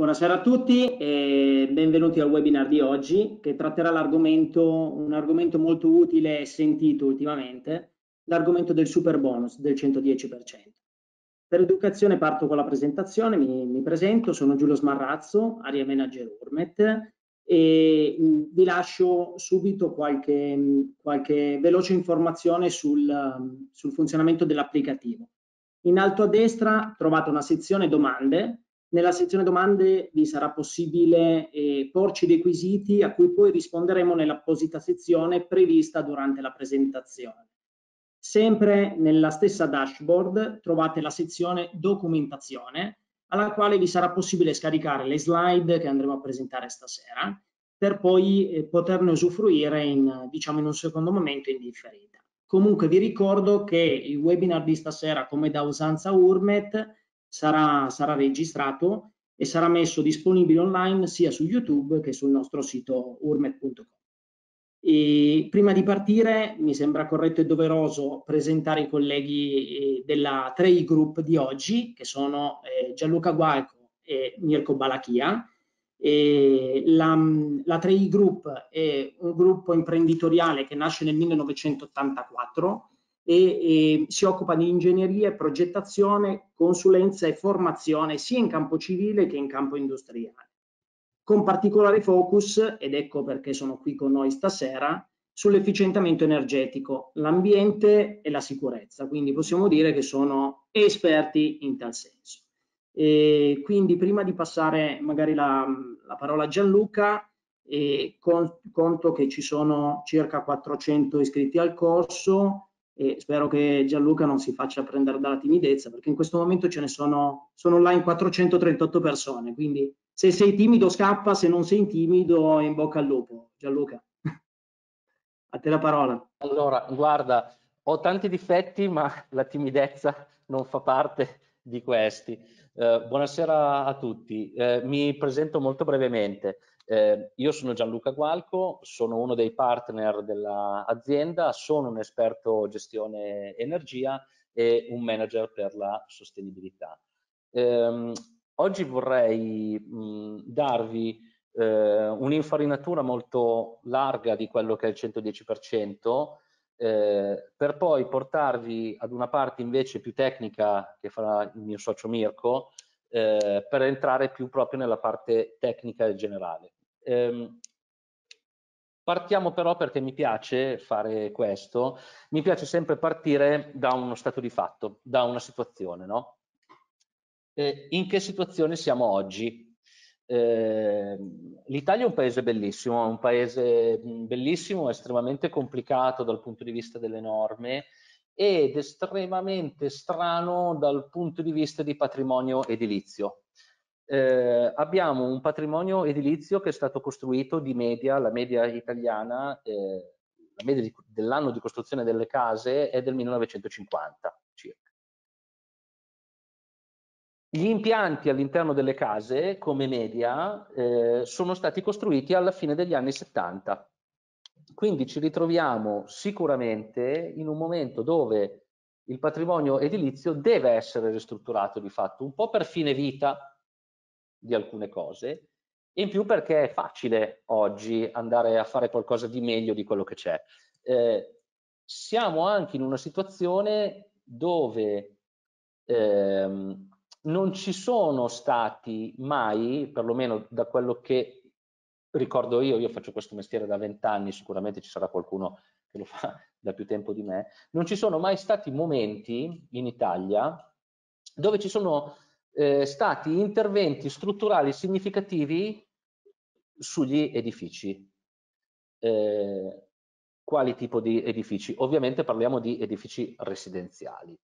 Buonasera a tutti e benvenuti al webinar di oggi che tratterà l'argomento, un argomento molto utile e sentito ultimamente, l'argomento del super bonus del 110%. Per educazione parto con la presentazione, mi, mi presento, sono Giulio Smarrazzo, Area Manager Urmet e mm, vi lascio subito qualche, qualche veloce informazione sul, sul funzionamento dell'applicativo. In alto a destra trovate una sezione domande nella sezione domande vi sarà possibile eh, porci dei quesiti a cui poi risponderemo nell'apposita sezione prevista durante la presentazione. Sempre nella stessa dashboard trovate la sezione documentazione alla quale vi sarà possibile scaricare le slide che andremo a presentare stasera per poi eh, poterne usufruire in, diciamo, in un secondo momento in differita. Comunque vi ricordo che il webinar di stasera, come da usanza Urmet, sarà, sarà registrato e sarà messo disponibile online sia su YouTube che sul nostro sito urmet.com. Prima di partire mi sembra corretto e doveroso presentare i colleghi eh, della 3i Group di oggi, che sono eh, Gianluca Gualco e Mirko Balachia. E la, la 3i Group è un gruppo imprenditoriale che nasce nel 1984 e, e si occupa di ingegneria, progettazione, consulenza e formazione sia in campo civile che in campo industriale. Con particolare focus, ed ecco perché sono qui con noi stasera, sull'efficientamento energetico, l'ambiente e la sicurezza, quindi possiamo dire che sono esperti in tal senso. E quindi prima di passare magari la, la parola a Gianluca, eh, conto che ci sono circa 400 iscritti al corso, e spero che Gianluca non si faccia prendere dalla timidezza perché in questo momento ce ne sono, sono online 438 persone, quindi se sei timido scappa, se non sei timido in bocca al lupo. Gianluca, a te la parola. Allora, guarda, ho tanti difetti ma la timidezza non fa parte di questi. Eh, buonasera a tutti, eh, mi presento molto brevemente. Eh, io sono Gianluca Gualco, sono uno dei partner dell'azienda, sono un esperto gestione energia e un manager per la sostenibilità. Eh, oggi vorrei mh, darvi eh, un'infarinatura molto larga di quello che è il 110%, eh, per poi portarvi ad una parte invece più tecnica che farà il mio socio Mirko, eh, per entrare più proprio nella parte tecnica e generale. Ehm, partiamo però perché mi piace fare questo, mi piace sempre partire da uno stato di fatto, da una situazione, no? Eh, in che situazione siamo oggi? Eh, L'Italia è un paese bellissimo, è un paese bellissimo, estremamente complicato dal punto di vista delle norme ed estremamente strano dal punto di vista di patrimonio edilizio eh, abbiamo un patrimonio edilizio che è stato costruito di media, la media italiana, eh, la media dell'anno di costruzione delle case è del 1950 circa. Gli impianti all'interno delle case, come media, eh, sono stati costruiti alla fine degli anni 70. Quindi ci ritroviamo sicuramente in un momento dove il patrimonio edilizio deve essere ristrutturato di fatto, un po' per fine vita, di alcune cose e in più perché è facile oggi andare a fare qualcosa di meglio di quello che c'è. Eh, siamo anche in una situazione dove ehm, non ci sono stati mai, perlomeno da quello che ricordo io, io faccio questo mestiere da vent'anni, sicuramente ci sarà qualcuno che lo fa da più tempo di me, non ci sono mai stati momenti in Italia dove ci sono eh, stati interventi strutturali significativi sugli edifici. Eh, quali tipo di edifici? Ovviamente parliamo di edifici residenziali.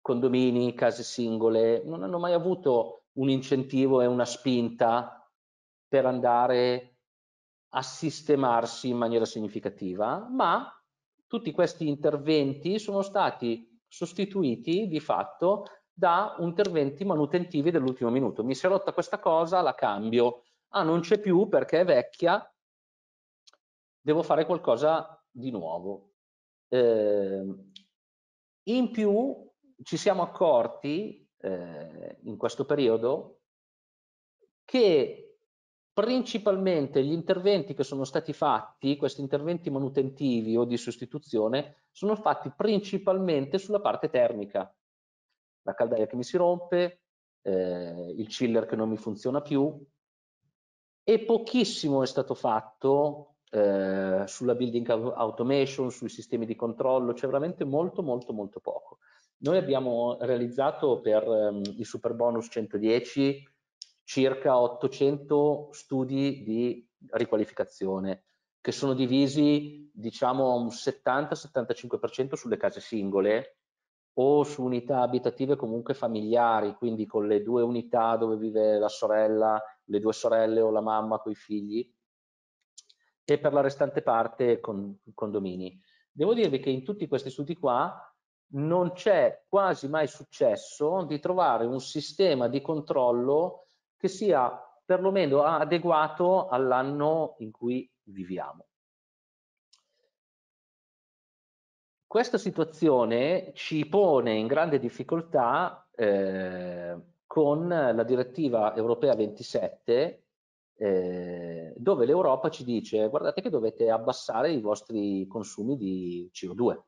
Condomini, case singole, non hanno mai avuto un incentivo e una spinta per andare a sistemarsi in maniera significativa, ma tutti questi interventi sono stati sostituiti di fatto da interventi manutentivi dell'ultimo minuto. Mi si è rotta questa cosa, la cambio. Ah, non c'è più perché è vecchia, devo fare qualcosa di nuovo. Eh, in più ci siamo accorti eh, in questo periodo che principalmente gli interventi che sono stati fatti, questi interventi manutentivi o di sostituzione, sono fatti principalmente sulla parte termica. La caldaia che mi si rompe, eh, il chiller che non mi funziona più e pochissimo è stato fatto eh, sulla building automation, sui sistemi di controllo, c'è veramente molto molto molto poco. Noi abbiamo realizzato per um, il super bonus 110 circa 800 studi di riqualificazione che sono divisi diciamo un 70-75% sulle case singole o su unità abitative comunque familiari, quindi con le due unità dove vive la sorella, le due sorelle o la mamma con i figli e per la restante parte con condomini. Devo dirvi che in tutti questi studi qua non c'è quasi mai successo di trovare un sistema di controllo che sia perlomeno adeguato all'anno in cui viviamo. Questa situazione ci pone in grande difficoltà eh, con la direttiva europea 27 eh, dove l'Europa ci dice guardate che dovete abbassare i vostri consumi di CO2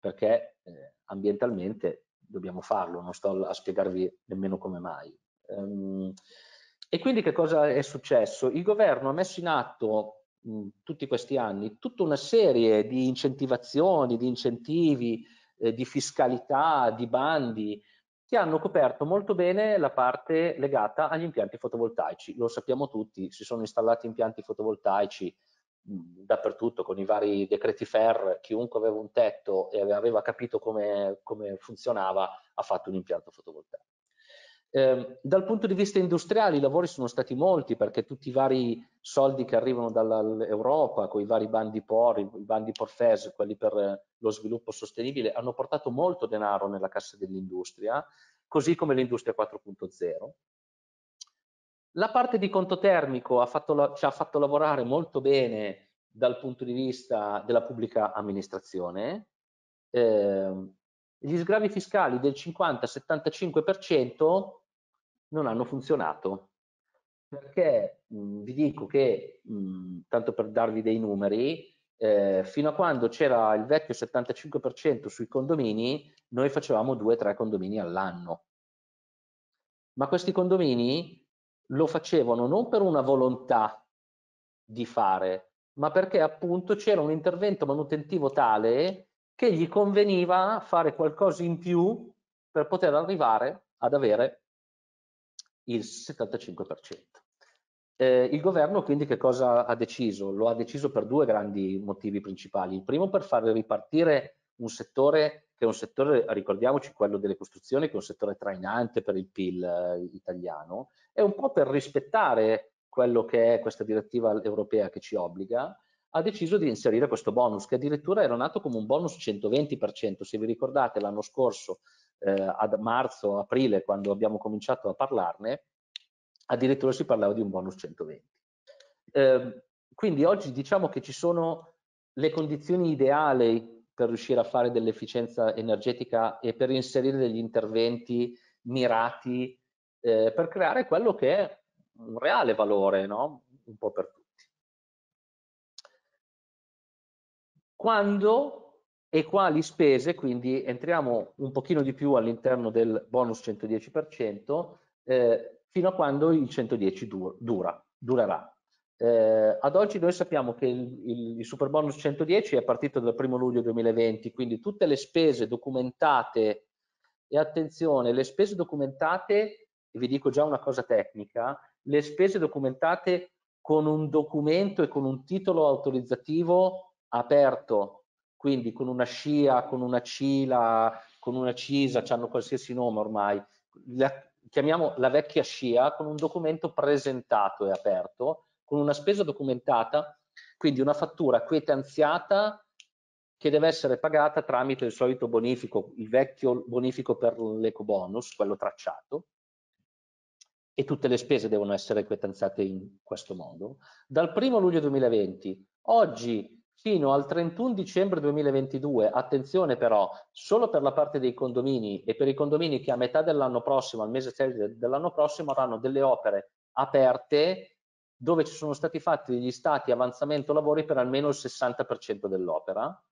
perché eh, ambientalmente dobbiamo farlo, non sto a spiegarvi nemmeno come mai. Um, e quindi che cosa è successo? Il governo ha messo in atto tutti questi anni tutta una serie di incentivazioni, di incentivi, eh, di fiscalità, di bandi che hanno coperto molto bene la parte legata agli impianti fotovoltaici. Lo sappiamo tutti, si sono installati impianti fotovoltaici dappertutto con i vari decreti FER, chiunque aveva un tetto e aveva capito come, come funzionava ha fatto un impianto fotovoltaico. Eh, dal punto di vista industriale i lavori sono stati molti perché tutti i vari soldi che arrivano dall'Europa con i vari bandi POR, i bandi PORFES, quelli per lo sviluppo sostenibile, hanno portato molto denaro nella cassa dell'industria, così come l'industria 4.0. La parte di conto termico ha fatto, ci ha fatto lavorare molto bene dal punto di vista della pubblica amministrazione. Eh, gli sgravi fiscali del 50-75% non hanno funzionato perché mh, vi dico che, mh, tanto per darvi dei numeri, eh, fino a quando c'era il vecchio 75% sui condomini, noi facevamo 2-3 condomini all'anno. Ma questi condomini lo facevano non per una volontà di fare, ma perché appunto c'era un intervento manutentivo tale che gli conveniva fare qualcosa in più per poter arrivare ad avere il 75%. Eh, il governo quindi che cosa ha deciso? Lo ha deciso per due grandi motivi principali. Il primo per far ripartire un settore che è un settore, ricordiamoci, quello delle costruzioni, che è un settore trainante per il PIL eh, italiano, e un po' per rispettare quello che è questa direttiva europea che ci obbliga, ha deciso di inserire questo bonus, che addirittura era nato come un bonus 120%. Se vi ricordate l'anno scorso, eh, ad marzo, aprile, quando abbiamo cominciato a parlarne, addirittura si parlava di un bonus 120. Eh, quindi oggi diciamo che ci sono le condizioni ideali per riuscire a fare dell'efficienza energetica e per inserire degli interventi mirati eh, per creare quello che è un reale valore, no? un po' per tutti. Quando e quali spese, quindi entriamo un pochino di più all'interno del bonus 110%, eh, fino a quando il 110 dura, durerà. Eh, ad oggi noi sappiamo che il, il, il super bonus 110 è partito dal 1 luglio 2020, quindi tutte le spese documentate, e attenzione, le spese documentate, vi dico già una cosa tecnica, le spese documentate con un documento e con un titolo autorizzativo aperto, quindi con una SCIA, con una CILA, con una CISA, hanno qualsiasi nome ormai, la, chiamiamo la vecchia SCIA, con un documento presentato e aperto, con una spesa documentata, quindi una fattura quietanziata che deve essere pagata tramite il solito bonifico, il vecchio bonifico per l'eco bonus, quello tracciato, e tutte le spese devono essere quietanziate in questo modo. Dal 1 luglio 2020, oggi fino al 31 dicembre 2022, attenzione però, solo per la parte dei condomini e per i condomini che a metà dell'anno prossimo, al mese dell'anno prossimo, avranno delle opere aperte dove ci sono stati fatti degli stati avanzamento lavori per almeno il 60% dell'opera,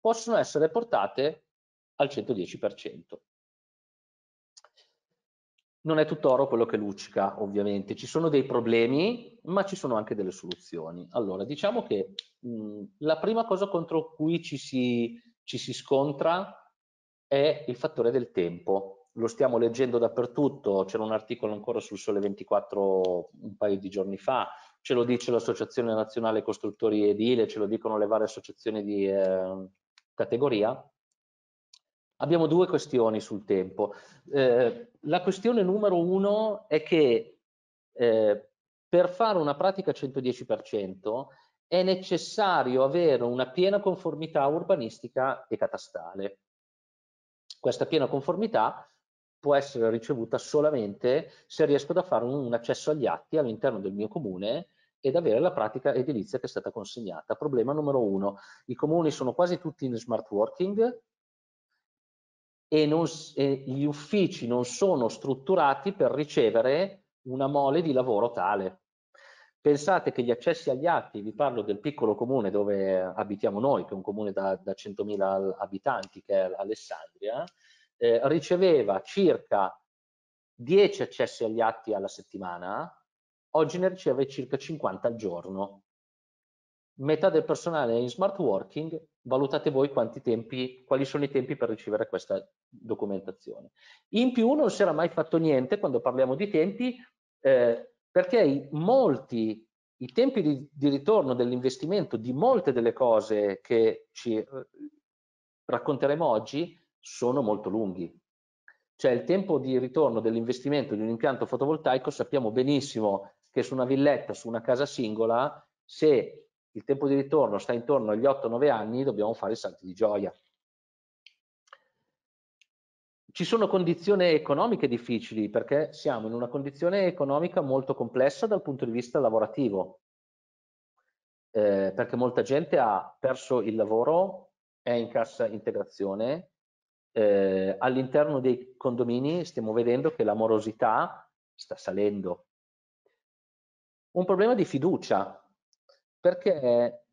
possono essere portate al 110%. Non è tutto oro quello che luccica, ovviamente, ci sono dei problemi, ma ci sono anche delle soluzioni. Allora, diciamo che mh, la prima cosa contro cui ci si, ci si scontra è il fattore del tempo. Lo stiamo leggendo dappertutto, c'era un articolo ancora sul Sole 24 un paio di giorni fa, ce lo dice l'Associazione Nazionale Costruttori Edile, ce lo dicono le varie associazioni di eh, categoria. Abbiamo due questioni sul tempo. Eh, la questione numero uno è che eh, per fare una pratica 110% è necessario avere una piena conformità urbanistica e catastale. Questa piena conformità può essere ricevuta solamente se riesco a fare un accesso agli atti all'interno del mio comune ed avere la pratica edilizia che è stata consegnata. Problema numero uno, i comuni sono quasi tutti in smart working, e, non, e gli uffici non sono strutturati per ricevere una mole di lavoro tale. Pensate che gli accessi agli atti, vi parlo del piccolo comune dove abitiamo noi, che è un comune da, da 100.000 abitanti, che è Alessandria, eh, riceveva circa 10 accessi agli atti alla settimana, oggi ne riceve circa 50 al giorno metà del personale è in smart working, valutate voi tempi, quali sono i tempi per ricevere questa documentazione. In più non si era mai fatto niente quando parliamo di tempi, eh, perché molti, i tempi di, di ritorno dell'investimento di molte delle cose che ci eh, racconteremo oggi sono molto lunghi. Cioè il tempo di ritorno dell'investimento di un impianto fotovoltaico sappiamo benissimo che su una villetta, su una casa singola, se il tempo di ritorno sta intorno agli 8-9 anni, dobbiamo fare i salti di gioia. Ci sono condizioni economiche difficili perché siamo in una condizione economica molto complessa dal punto di vista lavorativo, eh, perché molta gente ha perso il lavoro, è in cassa integrazione, eh, all'interno dei condomini stiamo vedendo che la morosità sta salendo. Un problema di fiducia, perché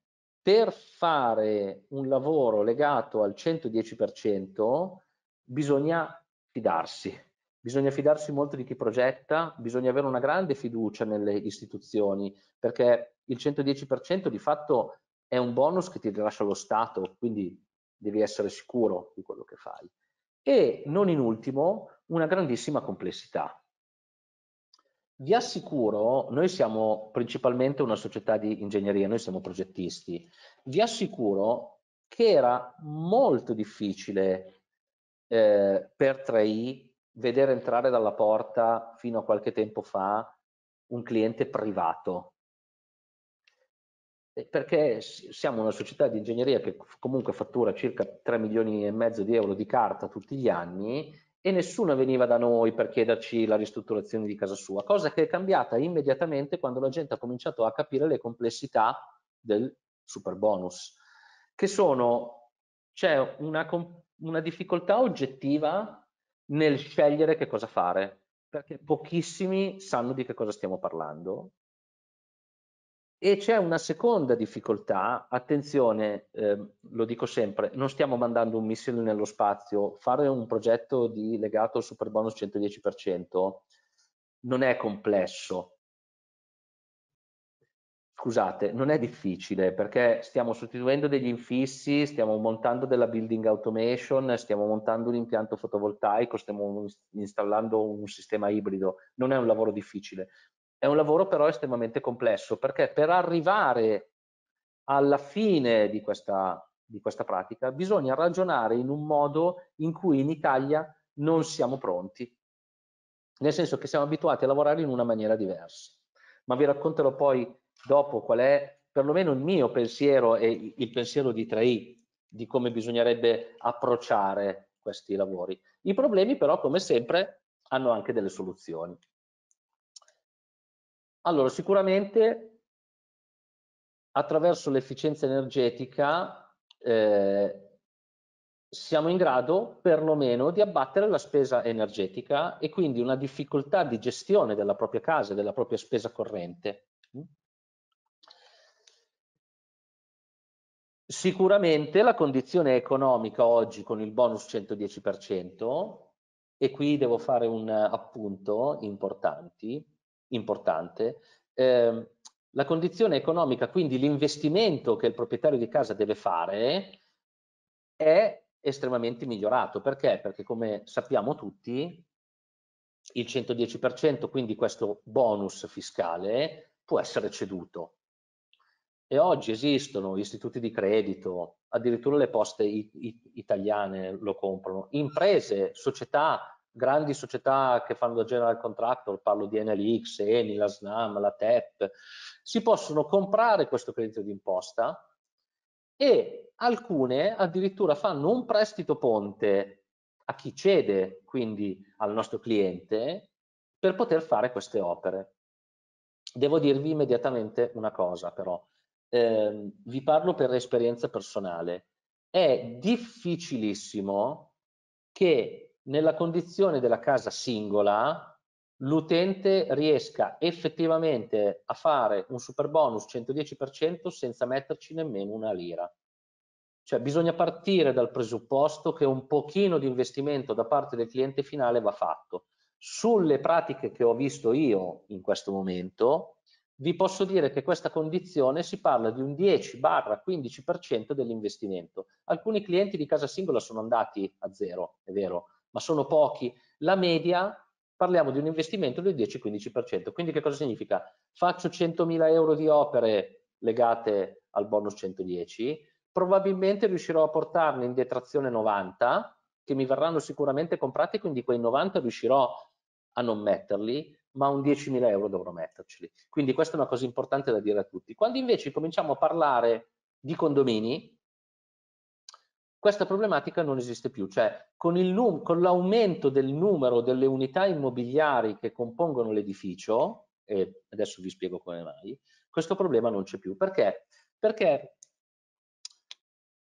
per fare un lavoro legato al 110% bisogna fidarsi, bisogna fidarsi molto di chi progetta, bisogna avere una grande fiducia nelle istituzioni, perché il 110% di fatto è un bonus che ti rilascia lo Stato, quindi devi essere sicuro di quello che fai. E non in ultimo una grandissima complessità. Vi assicuro, noi siamo principalmente una società di ingegneria, noi siamo progettisti, vi assicuro che era molto difficile eh, per 3i vedere entrare dalla porta fino a qualche tempo fa un cliente privato. Perché siamo una società di ingegneria che comunque fattura circa 3 milioni e mezzo di euro di carta tutti gli anni e nessuno veniva da noi per chiederci la ristrutturazione di casa sua, cosa che è cambiata immediatamente quando la gente ha cominciato a capire le complessità del super bonus, che sono, c'è una, una difficoltà oggettiva nel scegliere che cosa fare, perché pochissimi sanno di che cosa stiamo parlando e c'è una seconda difficoltà, attenzione, eh, lo dico sempre, non stiamo mandando un missile nello spazio, fare un progetto di, legato al super bonus 110% non è complesso. Scusate, non è difficile perché stiamo sostituendo degli infissi, stiamo montando della building automation, stiamo montando un impianto fotovoltaico, stiamo installando un sistema ibrido, non è un lavoro difficile. È un lavoro però estremamente complesso perché per arrivare alla fine di questa, di questa pratica bisogna ragionare in un modo in cui in Italia non siamo pronti, nel senso che siamo abituati a lavorare in una maniera diversa. Ma vi racconterò poi dopo qual è perlomeno il mio pensiero e il pensiero di 3i di come bisognerebbe approcciare questi lavori. I problemi però, come sempre, hanno anche delle soluzioni. Allora, sicuramente attraverso l'efficienza energetica eh, siamo in grado perlomeno di abbattere la spesa energetica e quindi una difficoltà di gestione della propria casa, della propria spesa corrente. Sicuramente la condizione economica oggi con il bonus 110%, e qui devo fare un appunto importante, eh, la condizione economica, quindi l'investimento che il proprietario di casa deve fare, è estremamente migliorato. Perché? Perché come sappiamo tutti, il 110%, quindi questo bonus fiscale, può essere ceduto. E oggi esistono istituti di credito, addirittura le poste italiane lo comprano, imprese, società, grandi società che fanno da general contractor, parlo di NLX, Eni, la SNAM, la TEP, si possono comprare questo credito d'imposta e alcune addirittura fanno un prestito ponte a chi cede, quindi al nostro cliente, per poter fare queste opere. Devo dirvi immediatamente una cosa però, eh, vi parlo per esperienza personale, è difficilissimo che nella condizione della casa singola l'utente riesca effettivamente a fare un super bonus 110% senza metterci nemmeno una lira. Cioè bisogna partire dal presupposto che un pochino di investimento da parte del cliente finale va fatto. Sulle pratiche che ho visto io in questo momento, vi posso dire che questa condizione si parla di un 10-15% dell'investimento. Alcuni clienti di casa singola sono andati a zero, è vero, ma sono pochi. La media parliamo di un investimento del 10-15%. Quindi che cosa significa? Faccio 100.000 euro di opere legate al bonus 110, probabilmente riuscirò a portarne in detrazione 90, che mi verranno sicuramente comprati, quindi quei 90 riuscirò a non metterli, ma un 10.000 euro dovrò metterceli. Quindi questa è una cosa importante da dire a tutti. Quando invece cominciamo a parlare di condomini, questa problematica non esiste più, cioè con, l'aumento del numero delle unità immobiliari che compongono l'edificio, e adesso vi spiego come mai, questo problema non c'è più. Perché? Perché,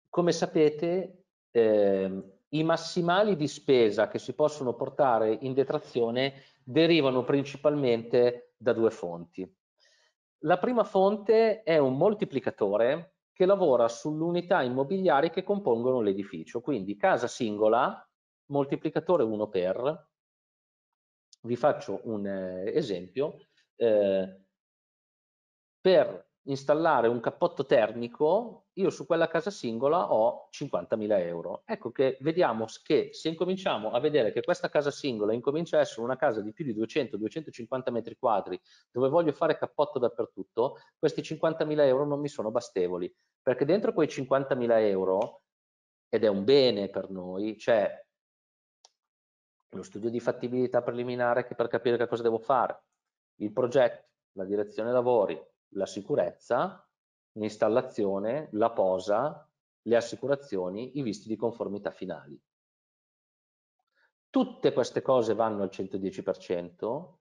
come sapete, eh, i massimali di spesa che si possono portare in detrazione derivano principalmente da due fonti. La prima fonte è un moltiplicatore che lavora sull'unità immobiliari che compongono l'edificio. Quindi casa singola, moltiplicatore 1 per, vi faccio un eh, esempio, eh, per installare un cappotto termico, io su quella casa singola ho 50.000 euro. Ecco che vediamo che se incominciamo a vedere che questa casa singola incomincia a essere una casa di più di 200-250 metri quadri, dove voglio fare cappotto dappertutto, questi 50.000 euro non mi sono bastevoli, perché dentro quei 50.000 euro, ed è un bene per noi, c'è lo studio di fattibilità preliminare per capire che cosa devo fare, il progetto, la direzione lavori, la sicurezza, l'installazione, la posa, le assicurazioni, i visti di conformità finali. Tutte queste cose vanno al 110%,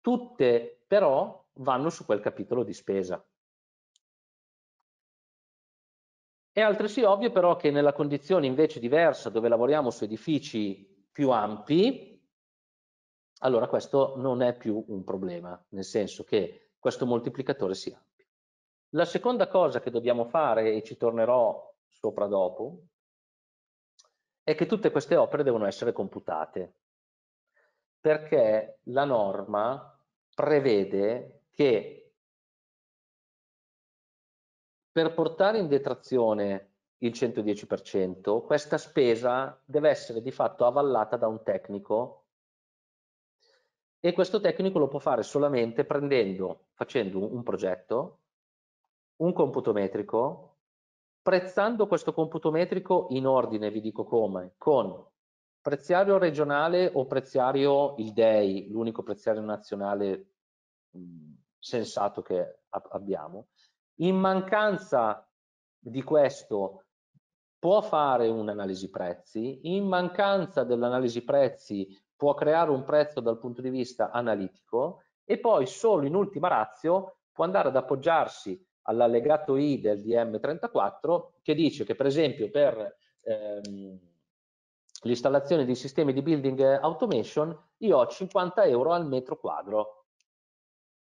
tutte però vanno su quel capitolo di spesa. È altresì ovvio però che nella condizione invece diversa dove lavoriamo su edifici più ampi, allora questo non è più un problema, nel senso che questo moltiplicatore si amplia. La seconda cosa che dobbiamo fare, e ci tornerò sopra dopo, è che tutte queste opere devono essere computate, perché la norma prevede che per portare in detrazione il 110%, questa spesa deve essere di fatto avallata da un tecnico. E questo tecnico lo può fare solamente prendendo, facendo un progetto, un computo metrico, prezzando questo computo metrico in ordine, vi dico come, con preziario regionale o preziario il DEI, l'unico preziario nazionale mh, sensato che abbiamo. In mancanza di questo può fare un'analisi prezzi, in mancanza dell'analisi prezzi può creare un prezzo dal punto di vista analitico e poi solo in ultima razio può andare ad appoggiarsi all'allegato I del DM34 che dice che per esempio per ehm, l'installazione di sistemi di building automation, io ho 50 euro al metro quadro.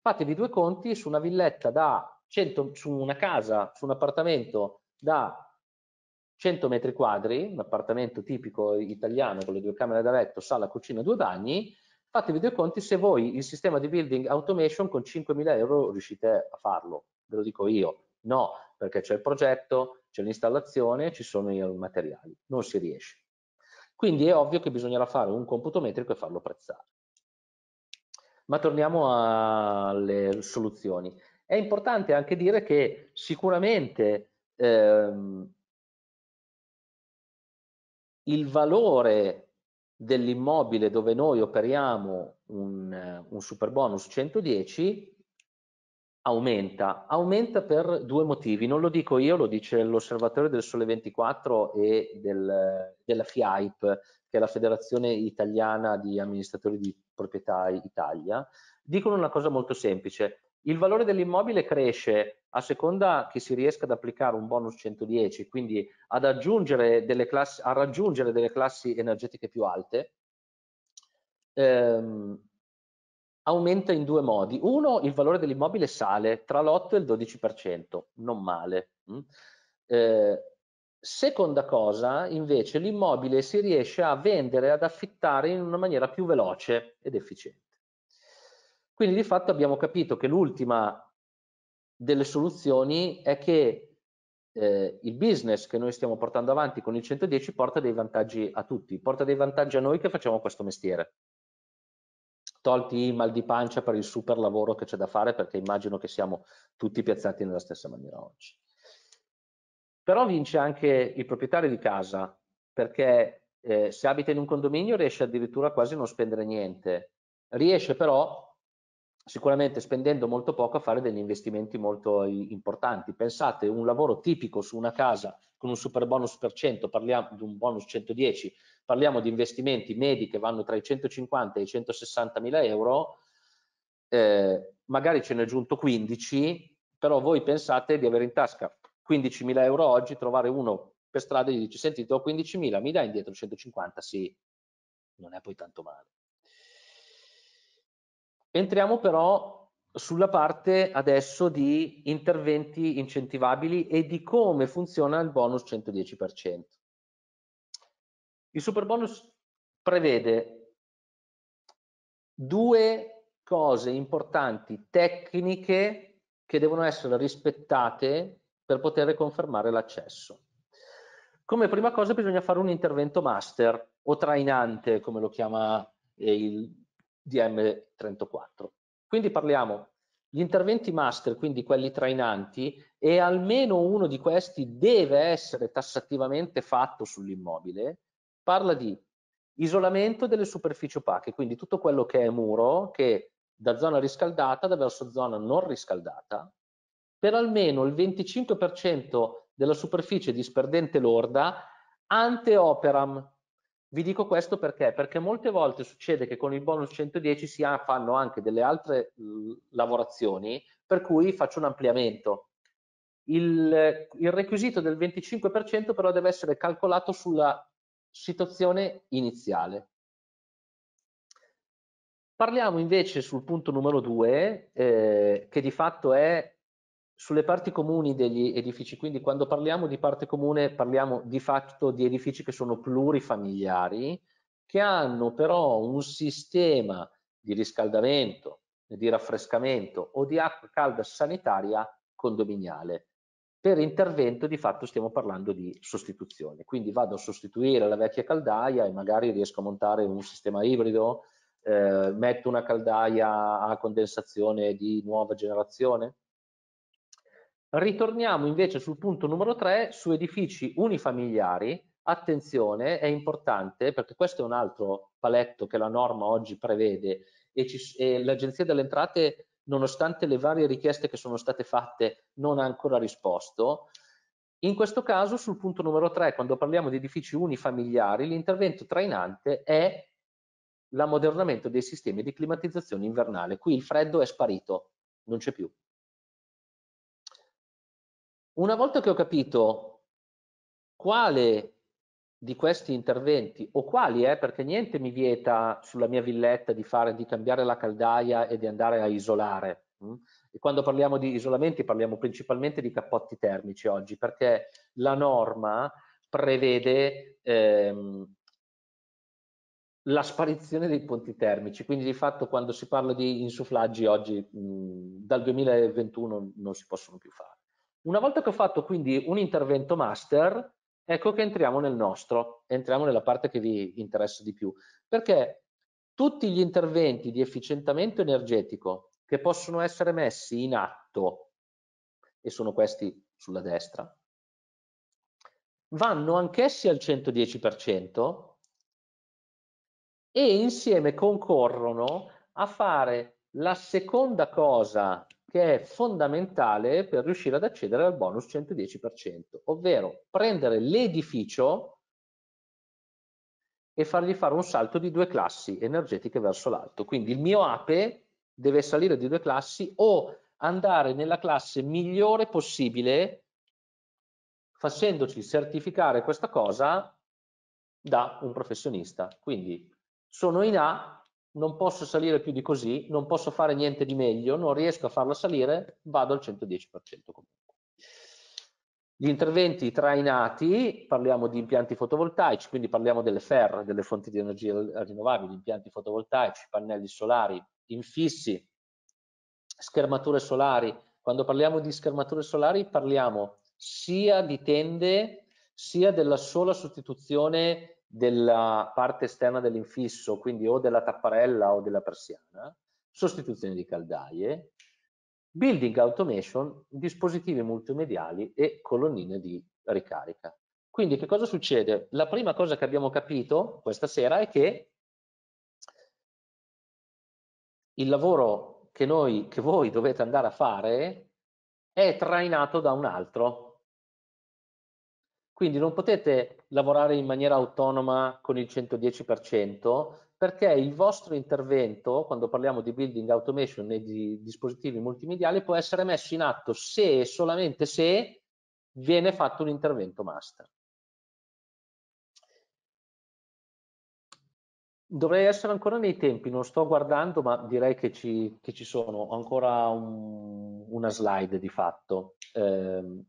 Fatevi due conti su una villetta da 100, su una casa, su un appartamento da 100 metri quadri, un appartamento tipico italiano con le due camere da letto, sala, cucina, due bagni, fatevi due conti se voi il sistema di building automation con 5.000 euro riuscite a farlo, ve lo dico io. No, perché c'è il progetto, c'è l'installazione, ci sono i materiali, non si riesce. Quindi è ovvio che bisognerà fare un computo metrico e farlo prezzare. Ma torniamo alle soluzioni. È importante anche dire che sicuramente ehm, il valore dell'immobile dove noi operiamo un, un super bonus 110 aumenta, aumenta per due motivi, non lo dico io, lo dice l'osservatorio del Sole 24 e del, della FIAIP, che è la Federazione Italiana di Amministratori di Proprietà Italia, dicono una cosa molto semplice, il valore dell'immobile cresce a seconda che si riesca ad applicare un bonus 110, quindi classi, a raggiungere delle classi energetiche più alte, ehm, aumenta in due modi. Uno, il valore dell'immobile sale tra l'8 e il 12%, non male. Mm? Eh, seconda cosa, invece, l'immobile si riesce a vendere, ad affittare in una maniera più veloce ed efficiente. Quindi di fatto abbiamo capito che l'ultima delle soluzioni è che eh, il business che noi stiamo portando avanti con il 110 porta dei vantaggi a tutti, porta dei vantaggi a noi che facciamo questo mestiere. Tolti il mal di pancia per il super lavoro che c'è da fare perché immagino che siamo tutti piazzati nella stessa maniera oggi. Però vince anche il proprietario di casa perché eh, se abita in un condominio riesce addirittura quasi a non spendere niente, riesce però sicuramente spendendo molto poco a fare degli investimenti molto importanti. Pensate, un lavoro tipico su una casa con un super bonus per cento, parliamo di un bonus 110, parliamo di investimenti medi che vanno tra i 150 e i 160 mila euro, eh, magari ce n'è aggiunto 15, però voi pensate di avere in tasca 15 mila euro oggi, trovare uno per strada e gli dice senti, ti do 15 mila, mi dai indietro 150? Sì, non è poi tanto male. Entriamo però sulla parte adesso di interventi incentivabili e di come funziona il bonus 110%. Il super bonus prevede due cose importanti tecniche che devono essere rispettate per poter confermare l'accesso. Come prima cosa bisogna fare un intervento master o trainante, come lo chiama il DM34. Quindi parliamo gli interventi master, quindi quelli trainanti, e almeno uno di questi deve essere tassativamente fatto sull'immobile, parla di isolamento delle superfici opache, quindi tutto quello che è muro, che da zona riscaldata da verso zona non riscaldata, per almeno il 25% della superficie disperdente lorda ante operam, vi dico questo perché? Perché molte volte succede che con il bonus 110 si fanno anche delle altre lavorazioni per cui faccio un ampliamento. Il, il requisito del 25% però deve essere calcolato sulla situazione iniziale. Parliamo invece sul punto numero 2, eh, che di fatto è sulle parti comuni degli edifici, quindi quando parliamo di parte comune parliamo di fatto di edifici che sono plurifamiliari, che hanno però un sistema di riscaldamento, di raffrescamento o di acqua calda sanitaria condominiale. Per intervento di fatto stiamo parlando di sostituzione, quindi vado a sostituire la vecchia caldaia e magari riesco a montare un sistema ibrido, eh, metto una caldaia a condensazione di nuova generazione, Ritorniamo invece sul punto numero 3 su edifici unifamiliari. Attenzione, è importante perché questo è un altro paletto che la norma oggi prevede e, e l'Agenzia delle Entrate, nonostante le varie richieste che sono state fatte, non ha ancora risposto. In questo caso, sul punto numero 3, quando parliamo di edifici unifamiliari, l'intervento trainante è l'ammodernamento dei sistemi di climatizzazione invernale. Qui il freddo è sparito, non c'è più. Una volta che ho capito quale di questi interventi o quali è perché niente mi vieta sulla mia villetta di, fare, di cambiare la caldaia e di andare a isolare mh? e quando parliamo di isolamenti parliamo principalmente di cappotti termici oggi perché la norma prevede ehm, la sparizione dei ponti termici, quindi di fatto quando si parla di insufflaggi oggi mh, dal 2021 non si possono più fare. Una volta che ho fatto quindi un intervento master, ecco che entriamo nel nostro, entriamo nella parte che vi interessa di più, perché tutti gli interventi di efficientamento energetico che possono essere messi in atto, e sono questi sulla destra, vanno anch'essi al 110%, e insieme concorrono a fare la seconda cosa che è fondamentale per riuscire ad accedere al bonus 110%, ovvero prendere l'edificio e fargli fare un salto di due classi energetiche verso l'alto. Quindi il mio APE deve salire di due classi o andare nella classe migliore possibile facendoci certificare questa cosa da un professionista. Quindi sono in A, non posso salire più di così, non posso fare niente di meglio, non riesco a farla salire, vado al 110% comunque. Gli interventi trainati, parliamo di impianti fotovoltaici, quindi parliamo delle FER, delle fonti di energia rinnovabili, impianti fotovoltaici, pannelli solari, infissi, schermature solari. Quando parliamo di schermature solari parliamo sia di tende sia della sola sostituzione della parte esterna dell'infisso, quindi o della tapparella o della persiana, sostituzione di caldaie, building automation, dispositivi multimediali e colonnine di ricarica. Quindi che cosa succede? La prima cosa che abbiamo capito questa sera è che il lavoro che, noi, che voi dovete andare a fare è trainato da un altro, quindi non potete lavorare in maniera autonoma con il 110% perché il vostro intervento, quando parliamo di building automation e di dispositivi multimediali, può essere messo in atto se e solamente se viene fatto un intervento master. Dovrei essere ancora nei tempi, non sto guardando, ma direi che ci, che ci sono. Ho ancora un, una slide di fatto. Eh,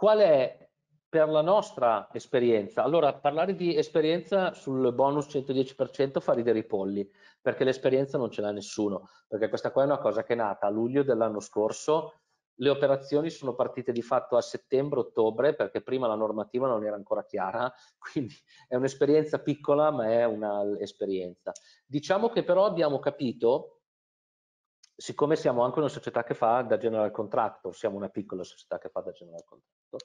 Qual è per la nostra esperienza? Allora, parlare di esperienza sul bonus 110% fa ridere i polli, perché l'esperienza non ce l'ha nessuno, perché questa qua è una cosa che è nata a luglio dell'anno scorso, le operazioni sono partite di fatto a settembre-ottobre, perché prima la normativa non era ancora chiara, quindi è un'esperienza piccola, ma è un'esperienza. Diciamo che però abbiamo capito siccome siamo anche una società che fa da general contractor, siamo una piccola società che fa da general contractor,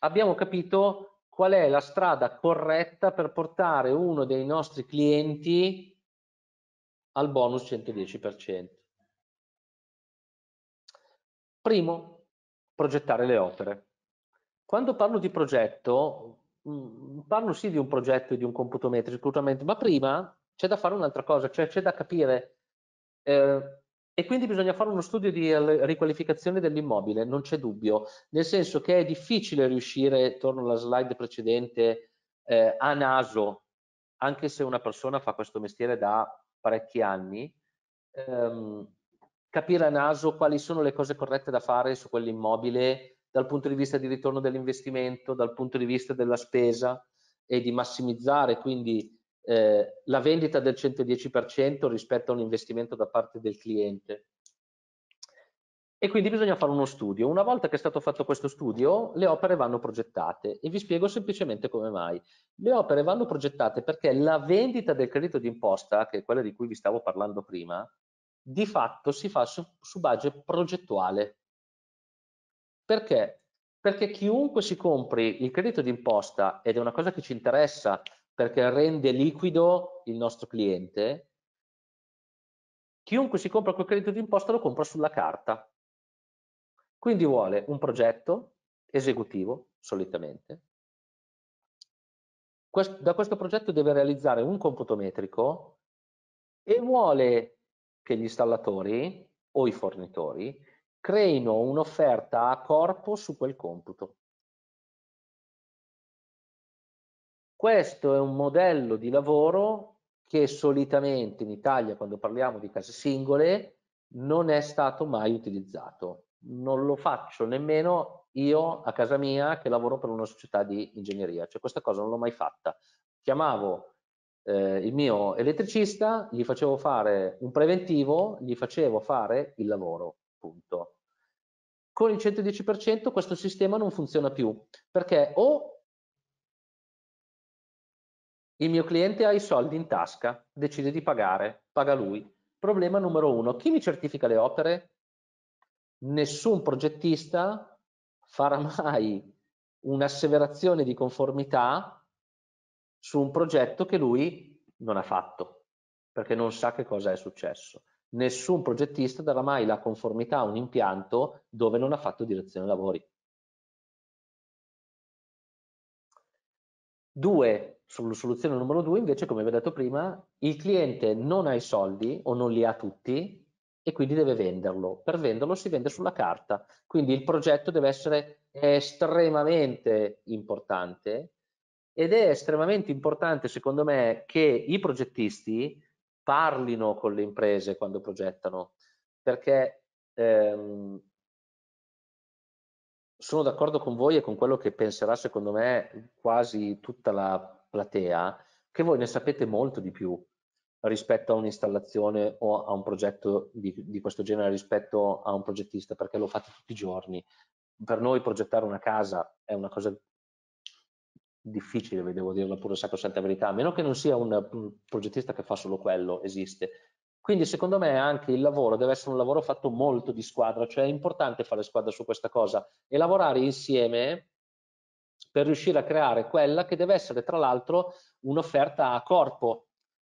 abbiamo capito qual è la strada corretta per portare uno dei nostri clienti al bonus 110%. Primo, progettare le opere. Quando parlo di progetto, mm, parlo sì di un progetto e di un computo metrico, ma prima c'è da fare un'altra cosa, cioè c'è da capire eh, e quindi bisogna fare uno studio di riqualificazione dell'immobile, non c'è dubbio, nel senso che è difficile riuscire, torno alla slide precedente, eh, a naso, anche se una persona fa questo mestiere da parecchi anni, ehm, capire a naso quali sono le cose corrette da fare su quell'immobile dal punto di vista di ritorno dell'investimento, dal punto di vista della spesa e di massimizzare quindi eh, la vendita del 110% rispetto a un investimento da parte del cliente. E quindi bisogna fare uno studio. Una volta che è stato fatto questo studio, le opere vanno progettate e vi spiego semplicemente come mai. Le opere vanno progettate perché la vendita del credito d'imposta, che è quella di cui vi stavo parlando prima, di fatto si fa su, su base progettuale. Perché? Perché chiunque si compri il credito d'imposta, ed è una cosa che ci interessa perché rende liquido il nostro cliente, chiunque si compra quel credito d'imposta lo compra sulla carta. Quindi vuole un progetto esecutivo, solitamente. da questo progetto deve realizzare un computo metrico e vuole che gli installatori o i fornitori creino un'offerta a corpo su quel computo. Questo è un modello di lavoro che solitamente in Italia, quando parliamo di case singole, non è stato mai utilizzato. Non lo faccio nemmeno io a casa mia che lavoro per una società di ingegneria, cioè questa cosa non l'ho mai fatta. Chiamavo eh, il mio elettricista, gli facevo fare un preventivo, gli facevo fare il lavoro, punto. Con il 110% questo sistema non funziona più, perché o il mio cliente ha i soldi in tasca, decide di pagare, paga lui. Problema numero uno, chi mi certifica le opere? Nessun progettista farà mai un'asseverazione di conformità su un progetto che lui non ha fatto, perché non sa che cosa è successo. Nessun progettista darà mai la conformità a un impianto dove non ha fatto direzione lavori. Due, soluzione numero due, invece, come vi ho detto prima, il cliente non ha i soldi o non li ha tutti e quindi deve venderlo. Per venderlo si vende sulla carta, quindi il progetto deve essere estremamente importante ed è estremamente importante, secondo me, che i progettisti parlino con le imprese quando progettano, perché ehm, sono d'accordo con voi e con quello che penserà secondo me quasi tutta la platea, che voi ne sapete molto di più rispetto a un'installazione o a un progetto di, di, questo genere rispetto a un progettista, perché lo fate tutti i giorni. Per noi progettare una casa è una cosa difficile, devo dirlo pure sacrosanta verità, a meno che non sia un progettista che fa solo quello, esiste. Quindi secondo me anche il lavoro deve essere un lavoro fatto molto di squadra, cioè è importante fare squadra su questa cosa e lavorare insieme per riuscire a creare quella che deve essere tra l'altro un'offerta a corpo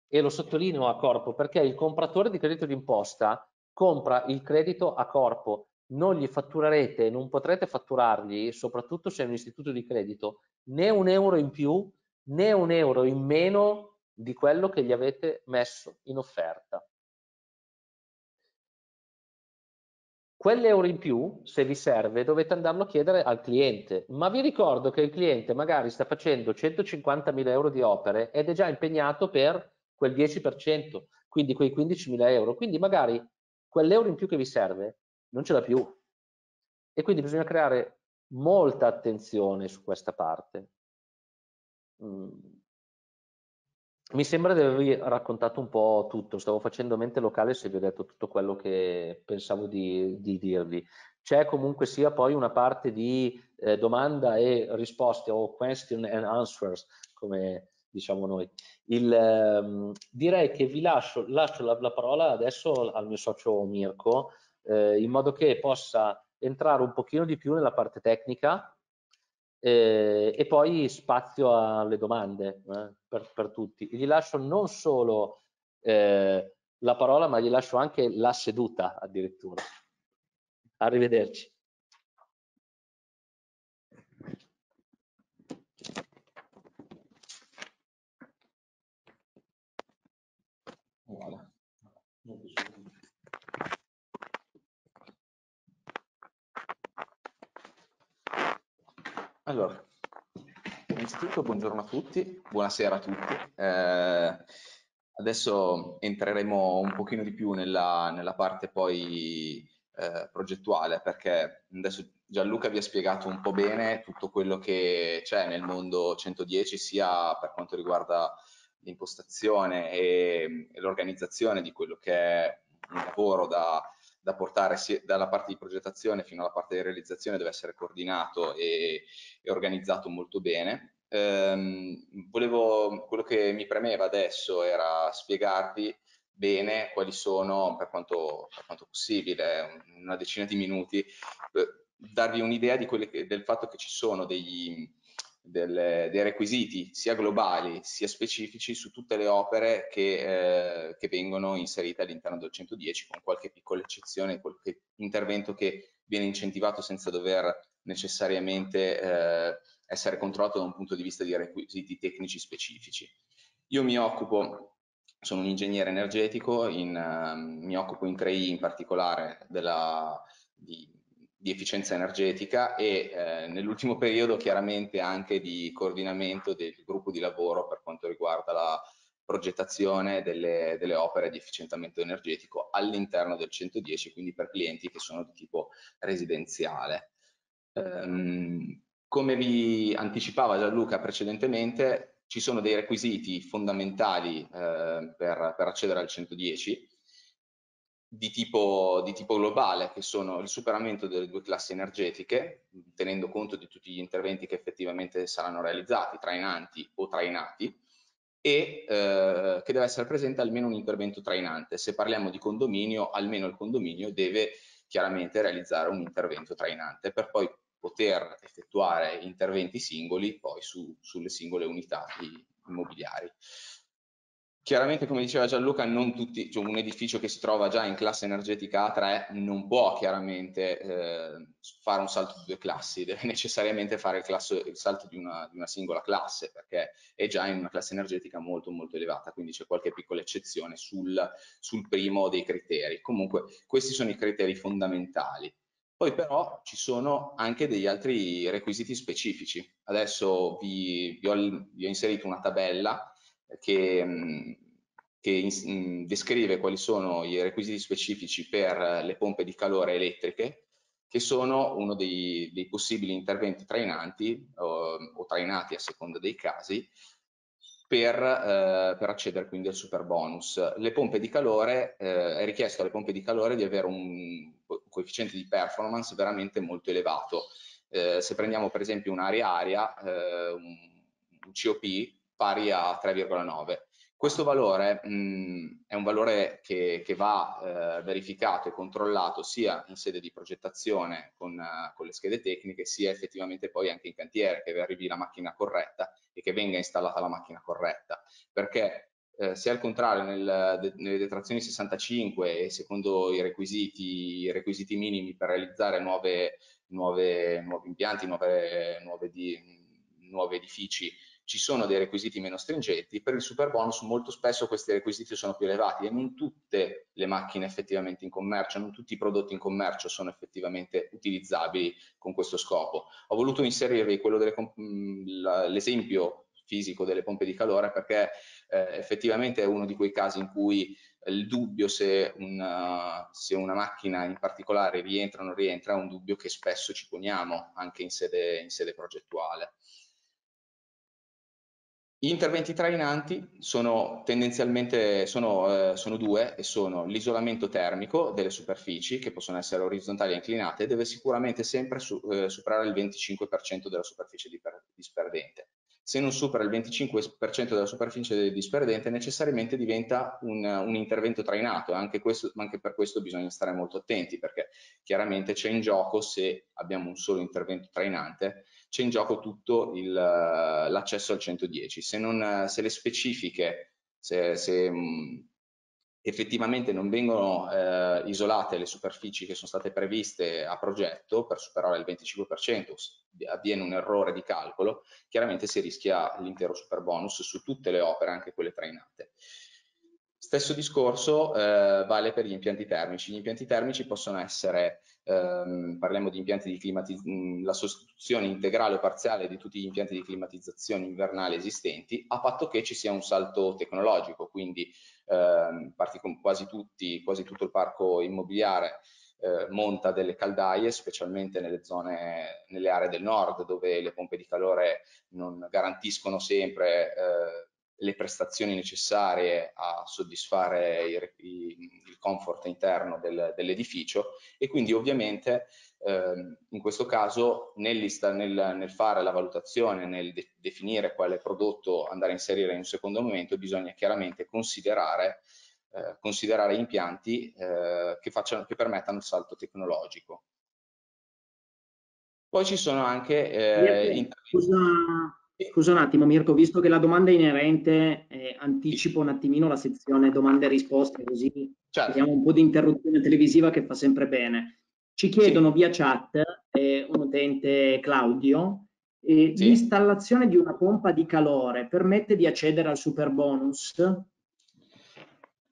e lo sottolineo a corpo perché il compratore di credito d'imposta compra il credito a corpo, non gli fatturerete, non potrete fatturargli, soprattutto se è un istituto di credito, né un euro in più né un euro in meno di quello che gli avete messo in offerta. Quell'euro in più, se vi serve, dovete andarlo a chiedere al cliente, ma vi ricordo che il cliente magari sta facendo 150.000 euro di opere ed è già impegnato per quel 10%, quindi quei 15.000 euro, quindi magari quell'euro in più che vi serve non ce l'ha più. E quindi bisogna creare molta attenzione su questa parte. Mm mi sembra di avervi raccontato un po' tutto, stavo facendo mente locale se vi ho detto tutto quello che pensavo di, di dirvi. C'è comunque sia poi una parte di eh, domanda e risposte o question and answers, come diciamo noi. Il, ehm, direi che vi lascio, lascio la, la, parola adesso al mio socio Mirko, eh, in modo che possa entrare un pochino di più nella parte tecnica eh, e poi spazio alle domande eh, per, per, tutti. Gli lascio non solo eh, la parola, ma gli lascio anche la seduta addirittura. Arrivederci. Allora, innanzitutto buongiorno a tutti, buonasera a tutti. Eh, adesso entreremo un pochino di più nella, nella parte poi eh, progettuale perché adesso Gianluca vi ha spiegato un po' bene tutto quello che c'è nel mondo 110 sia per quanto riguarda l'impostazione e, e l'organizzazione di quello che è un lavoro da da portare sia, dalla parte di progettazione fino alla parte di realizzazione deve essere coordinato e, e organizzato molto bene. Ehm, volevo, quello che mi premeva adesso era spiegarvi bene quali sono, per quanto, per quanto possibile, una decina di minuti, eh, darvi un'idea del fatto che ci sono degli, delle, dei requisiti sia globali sia specifici su tutte le opere che, eh, che vengono inserite all'interno del 110 con qualche piccola eccezione, qualche intervento che viene incentivato senza dover necessariamente eh, essere controllato da un punto di vista di requisiti tecnici specifici. Io mi occupo, sono un ingegnere energetico, in, uh, mi occupo in 3I in particolare della, di, di efficienza energetica e eh, nell'ultimo periodo chiaramente anche di coordinamento del gruppo di lavoro per quanto riguarda la progettazione delle, delle opere di efficientamento energetico all'interno del 110, quindi per clienti che sono di tipo residenziale. Um, come vi anticipava Gianluca precedentemente, ci sono dei requisiti fondamentali eh, per, per, accedere al 110 di tipo, di tipo, globale, che sono il superamento delle due classi energetiche, tenendo conto di tutti gli interventi che effettivamente saranno realizzati, trainanti o trainati, e eh, che deve essere presente almeno un intervento trainante. Se parliamo di condominio, almeno il condominio deve chiaramente realizzare un intervento trainante per poi poter effettuare interventi singoli poi su, sulle singole unità immobiliari. Chiaramente, come diceva Gianluca, non tutti, cioè un edificio che si trova già in classe energetica A3 non può chiaramente eh, fare un salto di due classi, deve necessariamente fare il, classo, il salto di una, di una, singola classe perché è già in una classe energetica molto molto elevata, quindi c'è qualche piccola eccezione sul, sul primo dei criteri. Comunque questi sono i criteri fondamentali. Poi però ci sono anche degli altri requisiti specifici. Adesso vi, vi, ho, vi ho inserito una tabella che, mm, che in, mm, descrive quali sono i requisiti specifici per le pompe di calore elettriche, che sono uno dei, dei possibili interventi trainanti o, o, trainati a seconda dei casi, per, eh, per, accedere quindi al super bonus. Le pompe di calore, eh, è richiesto alle pompe di calore di avere un coefficiente di performance veramente molto elevato. Eh, se prendiamo per esempio un'area-aria, eh, un, un COP pari a 3,9. Questo valore mh, è un valore che, che va eh, verificato e controllato sia in sede di progettazione con, uh, con, le schede tecniche, sia effettivamente poi anche in cantiere, che arrivi la macchina corretta e che venga installata la macchina corretta. Perché eh, se al contrario nel, de, nelle detrazioni 65 e secondo i requisiti, i requisiti minimi per realizzare nuove, nuove, nuovi impianti, nuove, nuove di, nuovi edifici ci sono dei requisiti meno stringenti, per il super bonus molto spesso questi requisiti sono più elevati e non tutte le macchine effettivamente in commercio, non tutti i prodotti in commercio sono effettivamente utilizzabili con questo scopo. Ho voluto inserirvi l'esempio fisico delle pompe di calore perché eh, effettivamente è uno di quei casi in cui il dubbio se una, se una, macchina in particolare rientra o non rientra è un dubbio che spesso ci poniamo anche in sede, in sede progettuale. Gli interventi trainanti sono tendenzialmente sono, eh, sono due e sono l'isolamento termico delle superfici che possono essere orizzontali e inclinate deve sicuramente sempre su, eh, superare il 25% della superficie disperdente. Se non supera il 25% della superficie disperdente necessariamente diventa un, un intervento trainato anche, anche per questo bisogna stare molto attenti perché chiaramente c'è in gioco se abbiamo un solo intervento trainante c'è in gioco tutto l'accesso al 110. Se, non, se, le specifiche, se, se mh, effettivamente non vengono eh, isolate le superfici che sono state previste a progetto per superare il 25%, avviene un errore di calcolo, chiaramente si rischia l'intero super bonus su tutte le opere, anche quelle trainate. Stesso discorso eh, vale per gli impianti termici. Gli impianti termici possono essere ehm, parliamo di impianti di climatizzazione, la sostituzione integrale o parziale di tutti gli impianti di climatizzazione invernale esistenti, a patto che ci sia un salto tecnologico, quindi ehm, quasi, tutti, quasi tutto il parco immobiliare eh, monta delle caldaie, specialmente nelle zone, nelle aree del nord, dove le pompe di calore non garantiscono sempre eh, le prestazioni necessarie a soddisfare il, il comfort interno del, dell'edificio e quindi ovviamente eh, in questo caso nel, nel, fare la valutazione, nel de definire quale prodotto andare a inserire in un secondo momento bisogna chiaramente considerare, eh, considerare impianti eh, che, facciano, che permettano il salto tecnologico. Poi ci sono anche eh, Scusa, Scusa un attimo Mirko, visto che la domanda è inerente, eh, anticipo un attimino la sezione domande e risposte, così certo. abbiamo un po' di interruzione televisiva che fa sempre bene. Ci chiedono sì. via chat, eh, un utente Claudio, eh, sì. l'installazione di una pompa di calore permette di accedere al super bonus?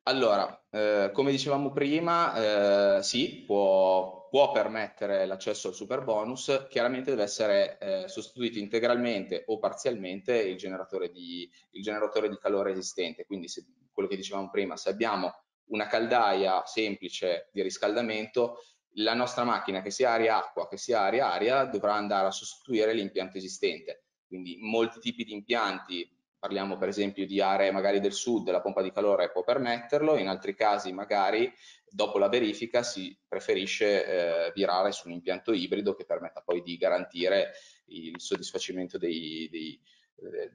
Allora, eh, come dicevamo prima, eh, sì, può, può, permettere l'accesso al super bonus, chiaramente deve essere eh, sostituito integralmente o parzialmente il generatore di, il generatore di calore esistente. Quindi se, quello che dicevamo prima, se abbiamo una caldaia semplice di riscaldamento, la nostra macchina, che sia aria-acqua, che sia aria-aria, dovrà andare a sostituire l'impianto esistente. Quindi molti tipi di impianti parliamo per esempio di aree magari del sud, la pompa di calore può permetterlo, in altri casi magari dopo la verifica si preferisce eh, virare su un impianto ibrido che permetta poi di garantire il soddisfacimento dei, dei, eh,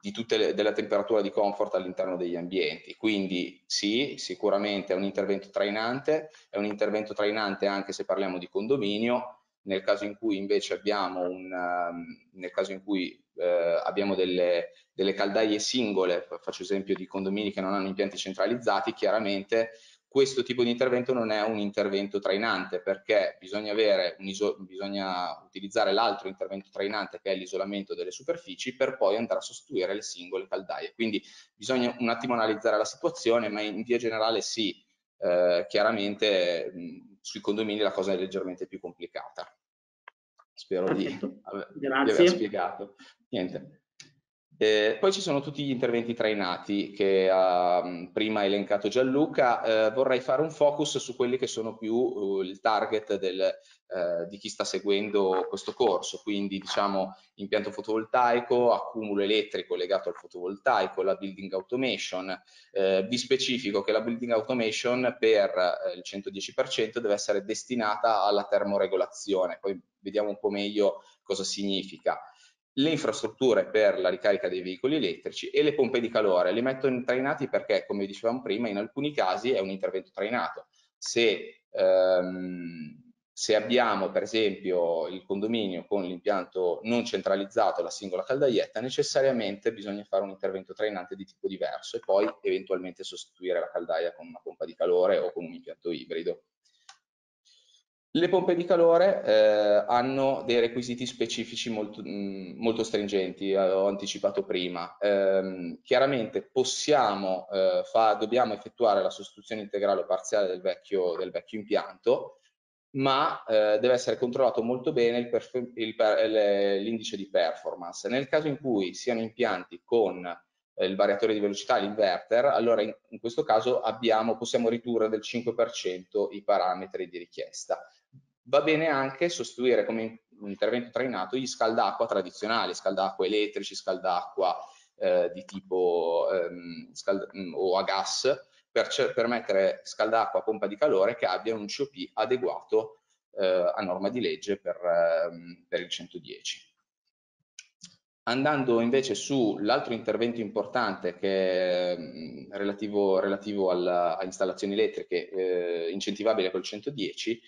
di tutte le, della temperatura di comfort all'interno degli ambienti. Quindi sì, sicuramente è un intervento trainante, è un intervento trainante anche se parliamo di condominio, nel caso in cui invece abbiamo, un, um, nel caso in cui, uh, abbiamo delle, delle, caldaie singole, faccio esempio di condomini che non hanno impianti centralizzati, chiaramente questo tipo di intervento non è un intervento trainante perché bisogna, bisogna utilizzare l'altro intervento trainante che è l'isolamento delle superfici per poi andare a sostituire le singole caldaie. Quindi bisogna un attimo analizzare la situazione, ma in via generale sì, eh, chiaramente mh, sui condomini la cosa è leggermente più complicata. Spero di, di aver spiegato. Niente. Eh, poi ci sono tutti gli interventi trainati che ha uh, prima elencato Gianluca, eh, vorrei fare un focus su quelli che sono più uh, il target del, uh, di chi sta seguendo questo corso, quindi diciamo impianto fotovoltaico, accumulo elettrico legato al fotovoltaico, la building automation, eh, vi specifico che la building automation per eh, il 110% deve essere destinata alla termoregolazione, poi vediamo un po' meglio cosa significa le infrastrutture per la ricarica dei veicoli elettrici e le pompe di calore. Le metto in trainati perché, come dicevamo prima, in alcuni casi è un intervento trainato. Se, ehm, se abbiamo per esempio il condominio con l'impianto non centralizzato, la singola caldaietta, necessariamente bisogna fare un intervento trainante di tipo diverso e poi eventualmente sostituire la caldaia con una pompa di calore o con un impianto ibrido. Le pompe di calore eh, hanno dei requisiti specifici molto, mm, molto stringenti, eh, ho anticipato prima. Eh, chiaramente possiamo, eh, fa, dobbiamo effettuare la sostituzione integrale o parziale del vecchio, del vecchio impianto, ma eh, deve essere controllato molto bene l'indice di performance. Nel caso in cui siano impianti con il variatore di velocità, l'inverter, allora in, in questo caso abbiamo, possiamo ridurre del 5% i parametri di richiesta va bene anche sostituire come intervento trainato gli scaldacqua tradizionali, scaldacqua elettrici, scaldacqua eh, di tipo ehm, scald mm, o a gas, per, per mettere scaldacqua a pompa di calore che abbia un COP adeguato eh, a norma di legge per, ehm, per il 110. Andando invece sull'altro intervento importante che è relativo, relativo alla, a installazioni elettriche eh, incentivabile col 110,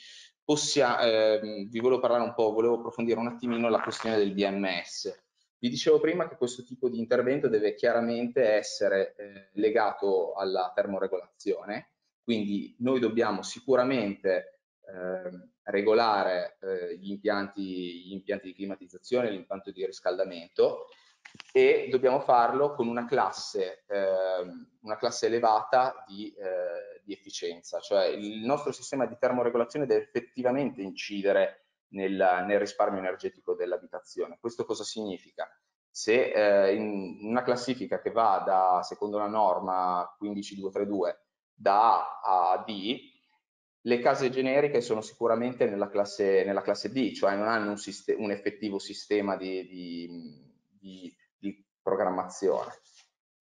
Possia, eh, vi volevo parlare un po', volevo approfondire un attimino la questione del DMS. Vi dicevo prima che questo tipo di intervento deve chiaramente essere eh, legato alla termoregolazione, quindi noi dobbiamo sicuramente eh, regolare eh, gli impianti, gli, impianti, di climatizzazione, l'impianto di riscaldamento e dobbiamo farlo con una classe, ehm, una classe elevata di eh, di efficienza, cioè il nostro sistema di termoregolazione deve effettivamente incidere nel, nel risparmio energetico dell'abitazione. Questo cosa significa? Se eh, in una classifica che va da, secondo la norma 15232, da A a D, le case generiche sono sicuramente nella classe, nella classe D, cioè non hanno un, un effettivo sistema di, di, di, di programmazione.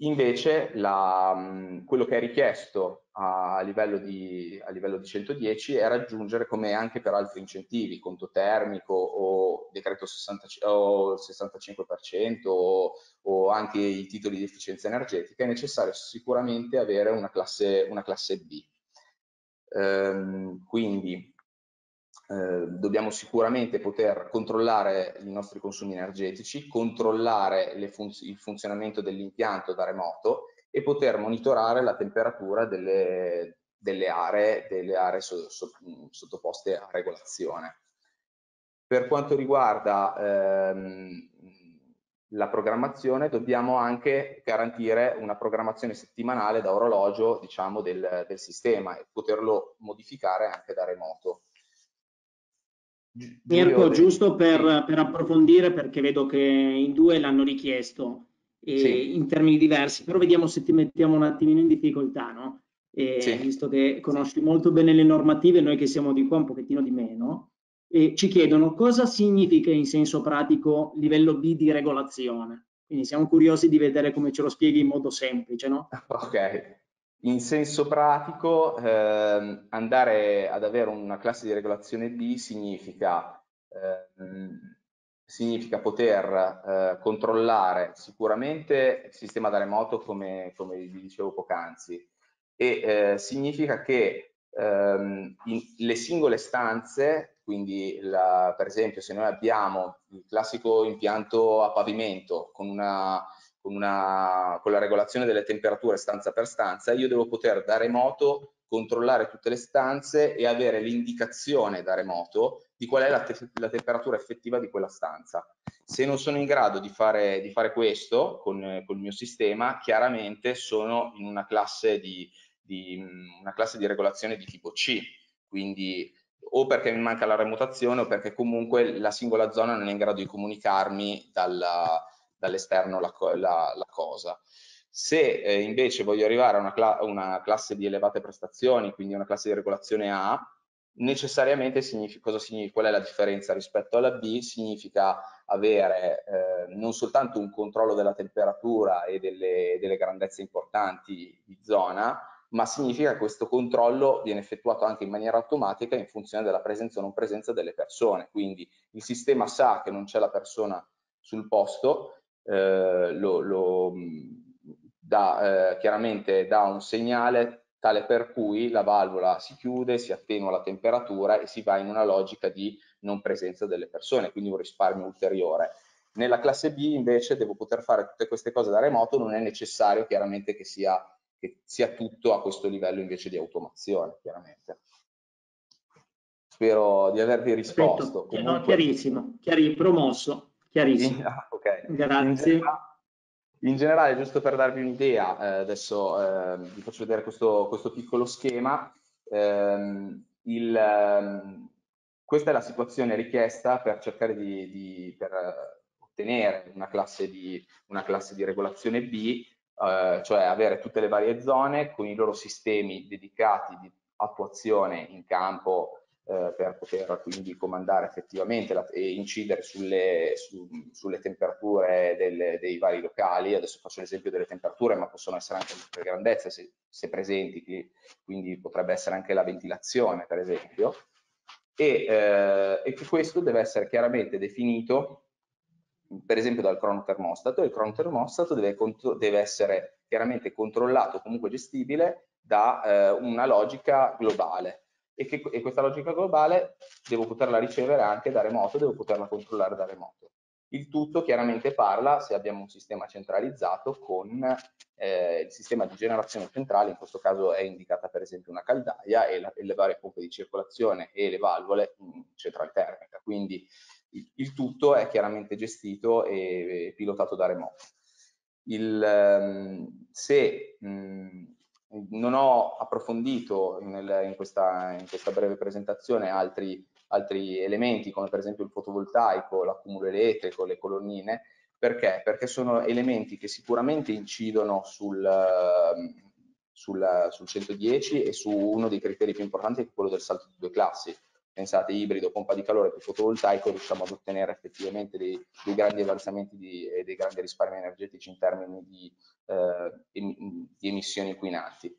Invece la, quello che è richiesto a livello, di, a livello, di, 110 è raggiungere, come anche per altri incentivi, conto termico o decreto 60, o 65% o, o, anche i titoli di efficienza energetica, è necessario sicuramente avere una classe, una classe B. Ehm, quindi eh, dobbiamo sicuramente poter controllare i nostri consumi energetici, controllare funz il funzionamento dell'impianto da remoto e poter monitorare la temperatura delle, delle aree, delle aree so, so, sottoposte a regolazione. Per quanto riguarda ehm, la programmazione, dobbiamo anche garantire una programmazione settimanale da orologio diciamo, del, del sistema e poterlo modificare anche da remoto. Mirko, giusto per, per, approfondire, perché vedo che in due l'hanno richiesto eh, sì. in termini diversi, però vediamo se ti mettiamo un attimino in difficoltà, no? Eh, sì. Visto che conosci molto bene le normative, noi che siamo di qua un pochettino di meno, eh, ci chiedono cosa significa in senso pratico livello B di regolazione. Quindi siamo curiosi di vedere come ce lo spieghi in modo semplice, no? Ok. In senso pratico, eh, andare ad avere una classe di regolazione B significa, eh, significa poter eh, controllare sicuramente il sistema da remoto, come, come vi dicevo poc'anzi, e eh, significa che ehm, in, le singole stanze, quindi la, per esempio se noi abbiamo il classico impianto a pavimento con una una, con la regolazione delle temperature stanza per stanza, io devo poter da remoto controllare tutte le stanze e avere l'indicazione da remoto di qual è la, te la, temperatura effettiva di quella stanza. Se non sono in grado di fare, di fare questo con, con, il mio sistema, chiaramente sono in una classe di, di, una classe di regolazione di tipo C, quindi o perché mi manca la remutazione o perché comunque la singola zona non è in grado di comunicarmi dall'esterno la, la, la, cosa. Se eh, invece voglio arrivare a una, cla una, classe di elevate prestazioni, quindi una classe di regolazione A, necessariamente significa, significa, qual è la differenza rispetto alla B? Significa avere eh, non soltanto un controllo della temperatura e delle, delle grandezze importanti di zona, ma significa che questo controllo viene effettuato anche in maniera automatica in funzione della presenza o non presenza delle persone. Quindi il sistema sa che non c'è la persona sul posto eh, lo, lo dà, eh, chiaramente dà un segnale tale per cui la valvola si chiude, si attenua la temperatura e si va in una logica di non presenza delle persone, quindi un risparmio ulteriore. Nella classe B invece devo poter fare tutte queste cose da remoto, non è necessario chiaramente che sia, che sia tutto a questo livello invece di automazione, chiaramente. Spero di avervi risposto. Comunque... No, chiarissimo, chiari, promosso. Chiarissimo. Ah, okay. Grazie. In generale, in generale, giusto per darvi un'idea, eh, adesso eh, vi faccio vedere questo, questo piccolo schema. Eh, il, ehm, questa è la situazione richiesta per cercare di, di per ottenere una classe di, una classe di regolazione B, eh, cioè avere tutte le varie zone con i loro sistemi dedicati di attuazione in campo eh, per poter quindi comandare effettivamente la, e incidere sulle, su, sulle temperature delle, dei vari locali. Adesso faccio l'esempio delle temperature, ma possono essere anche le grandezze se, se presenti, quindi potrebbe essere anche la ventilazione, per esempio. E, eh, e questo deve essere chiaramente definito per esempio dal cronotermostato e il cronotermostato deve, deve essere chiaramente controllato, comunque gestibile da eh, una logica globale e, che, e questa logica globale devo poterla ricevere anche da remoto, devo poterla controllare da remoto. Il tutto chiaramente parla, se abbiamo un sistema centralizzato, con eh, il sistema di generazione centrale, in questo caso è indicata per esempio una caldaia e, la, e le varie pompe di circolazione e le valvole in centrale termica. Quindi il, tutto è chiaramente gestito e, pilotato da remoto. Il, um, se mh, non ho approfondito nel, in, questa, in, questa, breve presentazione altri, altri, elementi come per esempio il fotovoltaico, l'accumulo elettrico, le colonnine, perché? Perché sono elementi che sicuramente incidono sul, sul, sul 110 e su uno dei criteri più importanti che è quello del salto di due classi. Pensate ibrido, pompa di calore più fotovoltaico, riusciamo ad ottenere effettivamente dei, dei grandi avanzamenti e dei grandi risparmi energetici in termini di eh, di emissioni inquinanti.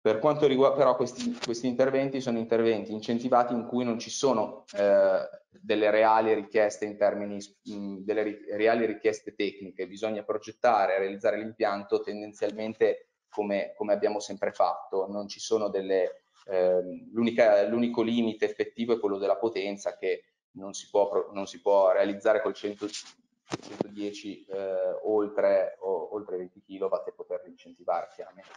Per quanto riguarda però questi, questi, interventi sono interventi incentivati in cui non ci sono eh, delle reali richieste in termini mh, delle ri, reali richieste tecniche, bisogna progettare e realizzare l'impianto tendenzialmente come, come, abbiamo sempre fatto, non ci sono delle eh, l'unico limite effettivo è quello della potenza che non si può, non si può realizzare col 100, 110 eh, oltre, o, oltre 20 kW e poterli incentivare chiaramente.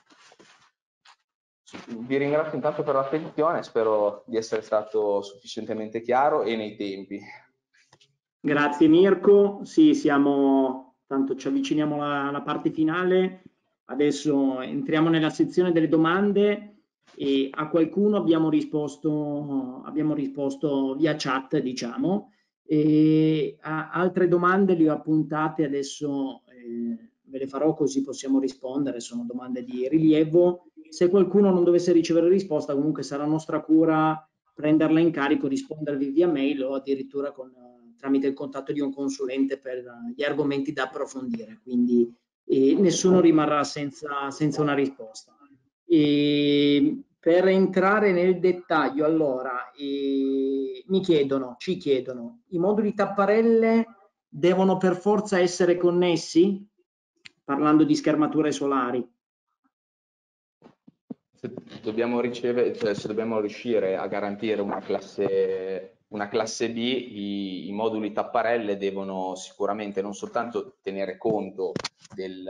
Vi ringrazio intanto per l'attenzione, spero di essere stato sufficientemente chiaro e nei tempi. Grazie Mirko, sì siamo, tanto ci avviciniamo alla, alla parte finale, adesso entriamo nella sezione delle domande e a qualcuno abbiamo risposto, abbiamo risposto via chat diciamo e altre domande le ho appuntate adesso eh, ve le farò così possiamo rispondere, sono domande di rilievo. Se qualcuno non dovesse ricevere risposta, comunque sarà nostra cura prenderla in carico, rispondervi via mail o addirittura con, tramite il contatto di un consulente per gli argomenti da approfondire, quindi eh, nessuno rimarrà senza, senza una risposta. E per entrare nel dettaglio, allora, eh, mi chiedono, ci chiedono, i moduli tapparelle devono per forza essere connessi? parlando di schermature solari? Se dobbiamo, ricevere, cioè se dobbiamo riuscire a garantire una classe, una classe B, i, i, moduli tapparelle devono sicuramente non soltanto tenere conto del,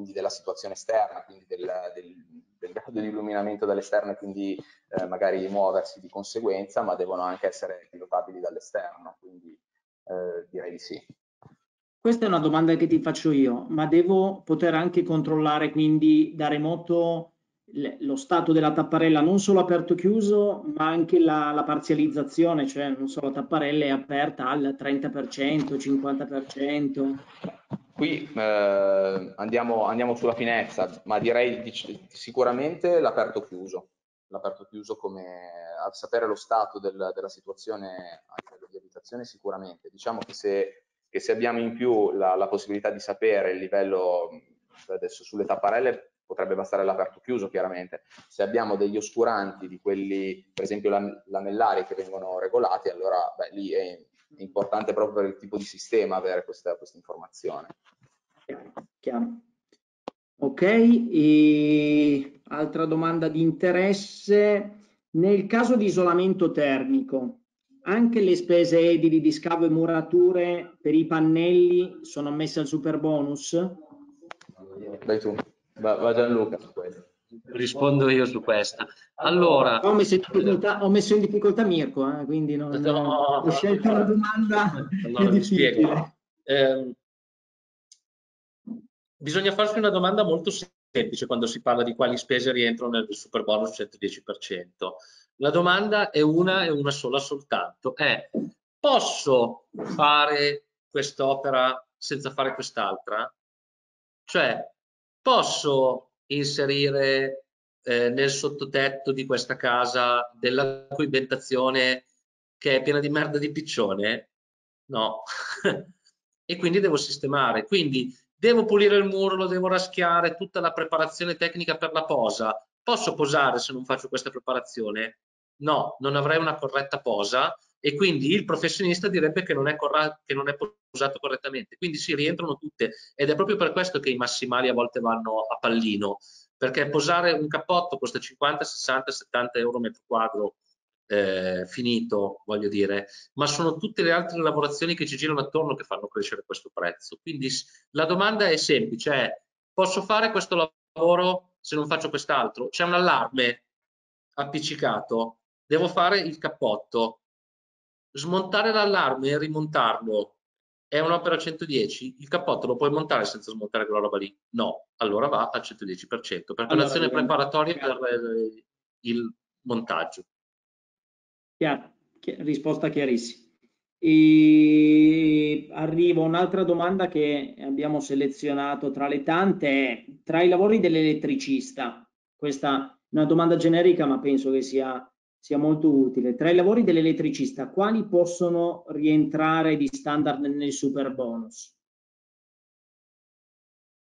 quindi della situazione esterna, quindi del, del, del grado di illuminamento dall'esterno e quindi eh, magari muoversi di conseguenza, ma devono anche essere pilotabili dall'esterno, quindi eh, direi di sì. Questa è una domanda che ti faccio io, ma devo poter anche controllare quindi da remoto lo stato della tapparella non solo aperto chiuso ma anche la, la, parzializzazione cioè non solo la tapparella è aperta al 30% 50% qui eh, andiamo, andiamo, sulla finestra ma direi dic- sicuramente l'aperto chiuso. L'aperto chiuso come a sapere lo stato del, della situazione di abitazione sicuramente. Diciamo che se che se abbiamo in più la, la possibilità di sapere il livello, adesso sulle tapparelle potrebbe bastare l'aperto chiuso chiaramente, se abbiamo degli oscuranti di quelli, per esempio lamellari che vengono regolati, allora beh, lì è importante proprio per il tipo di sistema avere questa, questa informazione. Chiaro. Ok, e altra domanda di interesse. Nel caso di isolamento termico, anche le spese edili di scavo e murature per i pannelli sono ammesse al super bonus? Vai tu, va, va Gianluca su questo. Rispondo io su questa. Allora, ho messo in difficoltà, messo in difficoltà Mirko, eh, quindi non, no, ho scelto una domanda allora, difficile. Eh, bisogna farsi una domanda molto semplice quando si parla di quali spese rientrano nel super bonus 110%. La domanda è una e una sola soltanto, è posso fare quest'opera senza fare quest'altra? Cioè, posso inserire eh, nel sottotetto di questa casa della coibentazione che è piena di merda di piccione? No. e quindi devo sistemare. Quindi devo pulire il muro, lo devo raschiare, tutta la preparazione tecnica per la posa. Posso posare se non faccio questa preparazione? no, non avrei una corretta posa e quindi il professionista direbbe che non è, che non è posato correttamente. Quindi si rientrano tutte ed è proprio per questo che i massimali a volte vanno a pallino, perché posare un cappotto costa 50, 60, 70 euro metro quadro eh, finito, voglio dire, ma sono tutte le altre lavorazioni che ci girano attorno che fanno crescere questo prezzo. Quindi la domanda è semplice, è posso fare questo lavoro se non faccio quest'altro? C'è un allarme appiccicato? devo fare il cappotto, smontare l'allarme e rimontarlo è un'opera 110, il cappotto lo puoi montare senza smontare quella roba lì? No, allora va al 110%, perché allora, l'azione preparatoria per eh, il montaggio. Chiaro, risposta chiarissima. E arriva un'altra domanda che abbiamo selezionato tra le tante, è tra i lavori dell'elettricista, questa è una domanda generica ma penso che sia sia molto utile. Tra i lavori dell'elettricista, quali possono rientrare di standard nel super bonus?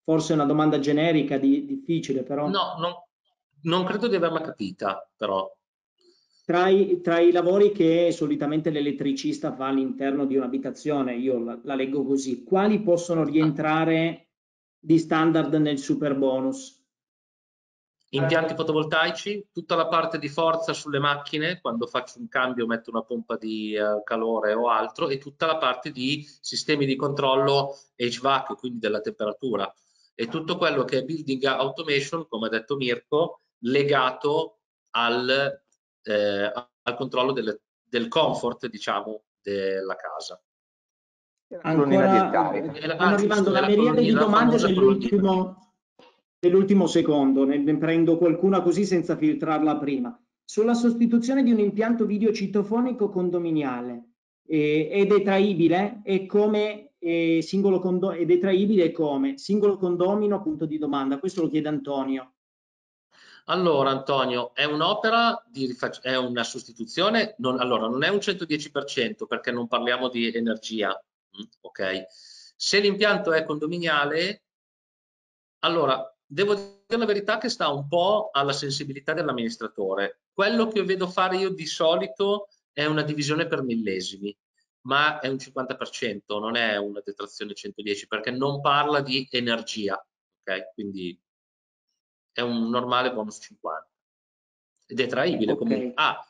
Forse è una domanda generica, di, difficile però. No, non, non credo di averla capita, però. Tra i, tra i, lavori che solitamente l'elettricista fa all'interno di un'abitazione, io la, la, leggo così, quali possono rientrare di standard nel super bonus? Impianti fotovoltaici, tutta la parte di forza sulle macchine, quando faccio un cambio metto una pompa di uh, calore o altro, e tutta la parte di sistemi di controllo HVAC, quindi della temperatura. E tutto quello che è building automation, come ha detto Mirko, legato al, eh, al controllo del, del comfort, diciamo, della casa. Ancora, stanno arrivando una miriade di domande nell'ultimo, nell'ultimo secondo, ne prendo qualcuna così senza filtrarla prima. Sulla sostituzione di un impianto video citofonico condominiale eh, è detraibile e come eh, singolo condo- è detraibile come singolo condomino punto di domanda. Questo lo chiede Antonio. Allora Antonio è un'opera di è una sostituzione non, allora non è un 110% perché non parliamo di energia mm, ok? Se l'impianto è condominiale allora devo dire la verità che sta un po' alla sensibilità dell'amministratore quello che vedo fare io di solito è una divisione per millesimi, ma è un 50%, non è una detrazione 110 perché non parla di energia, ok? Quindi è un normale bonus 50. È detraibile okay. comunque. Ah,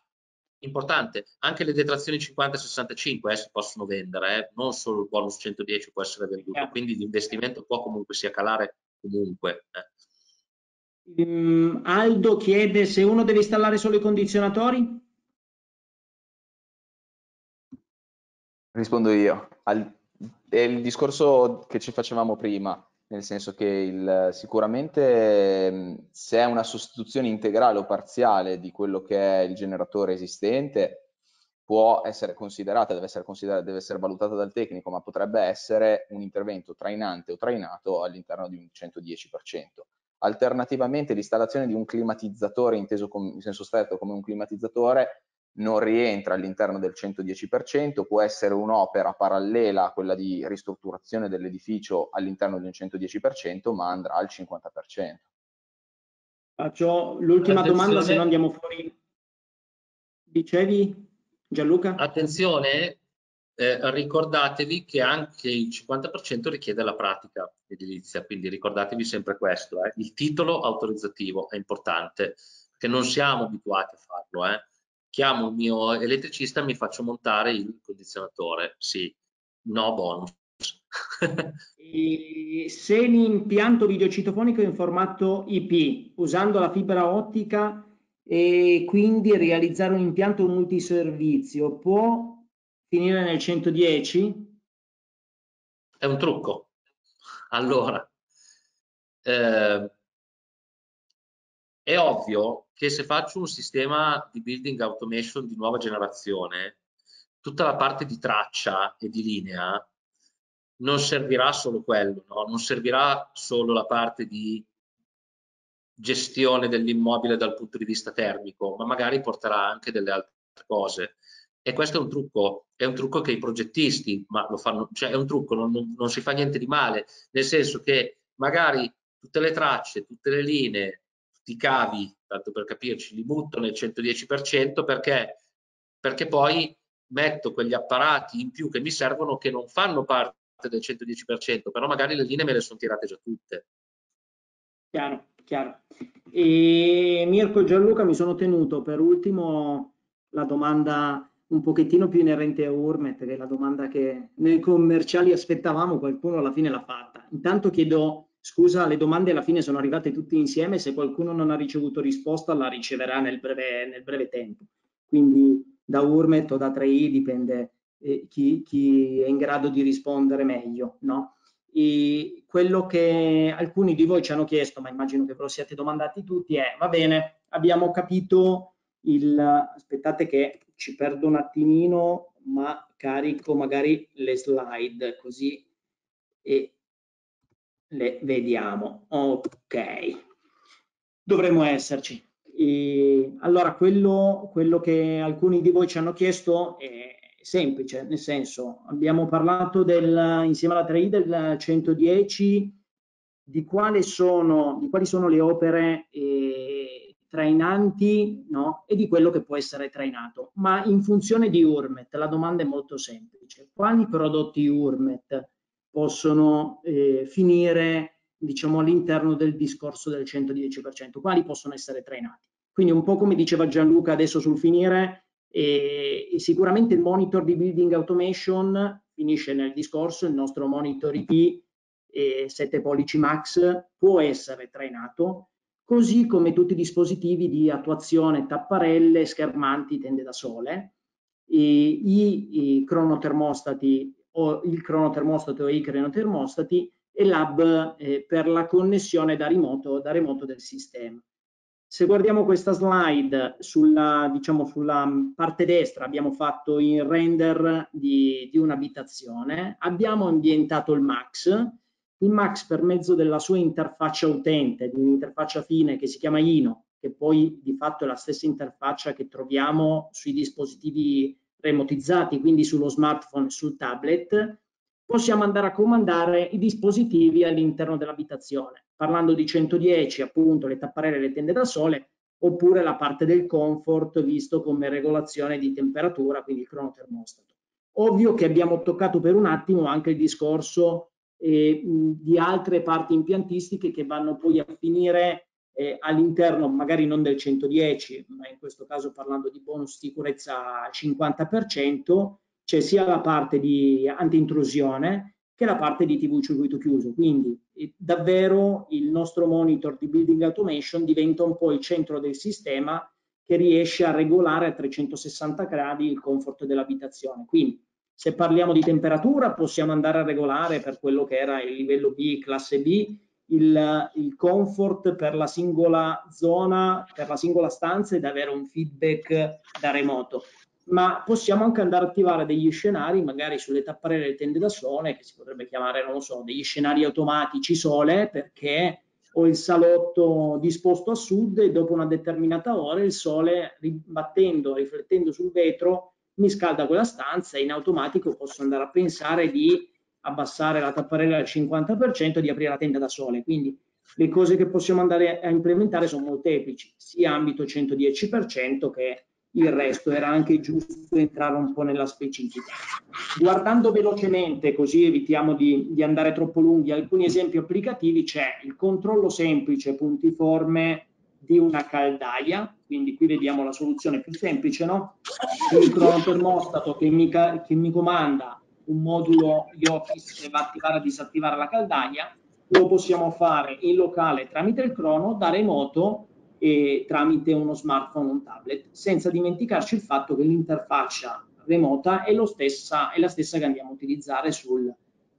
importante, anche le detrazioni 50-65 eh, si possono vendere, eh? non solo il bonus 110 può essere venduto, yeah. quindi l'investimento può comunque sia calare comunque. Eh. Um, Aldo chiede se uno deve installare solo i condizionatori? Rispondo io. Al, è il discorso che ci facevamo prima, nel senso che il, sicuramente se è una sostituzione integrale o parziale di quello che è il generatore esistente, può essere considerata, deve essere, considerata, deve essere valutata dal tecnico, ma potrebbe essere un intervento trainante o trainato all'interno di un 110%. Alternativamente l'installazione di un climatizzatore inteso in senso stretto come un climatizzatore non rientra all'interno del 110%, può essere un'opera parallela a quella di ristrutturazione dell'edificio all'interno di un 110%, ma andrà al 50%. Faccio l'ultima domanda se no andiamo fuori. Dicevi Gianluca? Attenzione, eh, ricordatevi che anche il 50% richiede la pratica edilizia, quindi ricordatevi sempre questo, eh. il titolo autorizzativo è importante, perché non siamo abituati a farlo. Eh. Chiamo il mio elettricista e mi faccio montare il condizionatore, sì, no bonus. se l'impianto videocitofonico è in formato IP, usando la fibra ottica e quindi realizzare un impianto multiservizio, può finire nel 110? È un trucco. Allora, eh, è ovvio che se faccio un sistema di building automation di nuova generazione, tutta la parte di traccia e di linea non servirà solo quello, no? non servirà solo la parte di gestione dell'immobile dal punto di vista termico, ma magari porterà anche delle altre cose. E questo è un trucco, è un trucco che i progettisti, ma lo fanno, cioè è un trucco, non, non, non si fa niente di male, nel senso che magari tutte le tracce, tutte le linee, tutti i cavi, tanto per capirci, li butto nel 110% perché, perché poi metto quegli apparati in più che mi servono che non fanno parte del 110%, però magari le linee me le sono tirate già tutte. Chiaro, chiaro. E Mirko Gianluca mi sono tenuto per ultimo la domanda un pochettino più inerente a Urmet, che è la domanda che noi commerciali aspettavamo, qualcuno alla fine l'ha fatta. Intanto chiedo scusa, le domande alla fine sono arrivate tutte insieme, se qualcuno non ha ricevuto risposta la riceverà nel breve, nel breve tempo. Quindi da Urmet o da 3i dipende eh, chi, chi, è in grado di rispondere meglio. No? E quello che alcuni di voi ci hanno chiesto, ma immagino che ve lo siate domandati tutti, è va bene, abbiamo capito il, aspettate che ci perdo un attimino, ma carico magari le slide così e le vediamo. Ok, dovremmo esserci. E allora, quello, quello che alcuni di voi ci hanno chiesto è semplice, nel senso, abbiamo parlato del, insieme alla 3i del 110 di, sono, di quali sono le opere eh, trainanti no? e di quello che può essere trainato. Ma in funzione di Urmet, la domanda è molto semplice. Quali prodotti Urmet possono eh, finire diciamo, all'interno del discorso del 110%? Quali possono essere trainati? Quindi un po' come diceva Gianluca adesso sul finire, eh, sicuramente il monitor di building automation finisce nel discorso, il nostro monitor IP eh, 7 pollici max può essere trainato, così come tutti i dispositivi di attuazione tapparelle, schermanti, tende da sole. i, i cronotermostati o il cronotermostato e i cronotermostati e l'hub eh, per la connessione da remoto, da remoto del sistema. Se guardiamo questa slide sulla, diciamo, sulla parte destra abbiamo fatto il render di, di un'abitazione, abbiamo ambientato il Max, il Max per mezzo della sua interfaccia utente, di un'interfaccia fine che si chiama Ino, che poi di fatto è la stessa interfaccia che troviamo sui dispositivi remotizzati, quindi sullo smartphone e sul tablet, possiamo andare a comandare i dispositivi all'interno dell'abitazione, parlando di 110 appunto le tapparelle e le tende da sole, oppure la parte del comfort visto come regolazione di temperatura, quindi il cronotermostato. Ovvio che abbiamo toccato per un attimo anche il discorso eh, di altre parti impiantistiche che vanno poi a finire eh, all'interno magari non del 110, ma in questo caso parlando di bonus sicurezza al 50%, c'è sia la parte di anti-intrusione che la parte di TV circuito chiuso. Quindi eh, davvero il nostro monitor di building automation diventa un po' il centro del sistema che riesce a regolare a 360 gradi il comfort dell'abitazione. Quindi se parliamo di temperatura possiamo andare a regolare per quello che era il livello B, classe B, il, il, comfort per la singola zona, per la singola stanza ed avere un feedback da remoto. Ma possiamo anche andare a attivare degli scenari, magari sulle tapparelle delle tende da sole, che si potrebbe chiamare, non lo so, degli scenari automatici sole, perché ho il salotto disposto a sud e dopo una determinata ora il sole, ribattendo, riflettendo sul vetro, mi scalda quella stanza e in automatico posso andare a pensare di abbassare la tapparella al 50% e di aprire la tenda da sole. Quindi le cose che possiamo andare a implementare sono molteplici, sia ambito 110% che il resto, era anche giusto entrare un po' nella specifica. Guardando velocemente, così evitiamo di, di andare troppo lunghi, alcuni esempi applicativi, c'è il controllo semplice puntiforme di una caldaia, quindi qui vediamo la soluzione più semplice, no? Il cronotermostato che mi, che mi comanda un modulo Yokis che va a attivare e disattivare la caldaia, lo possiamo fare in locale tramite il crono, da remoto e tramite uno smartphone o un tablet, senza dimenticarci il fatto che l'interfaccia remota è, stessa, è, la stessa che andiamo a utilizzare sul,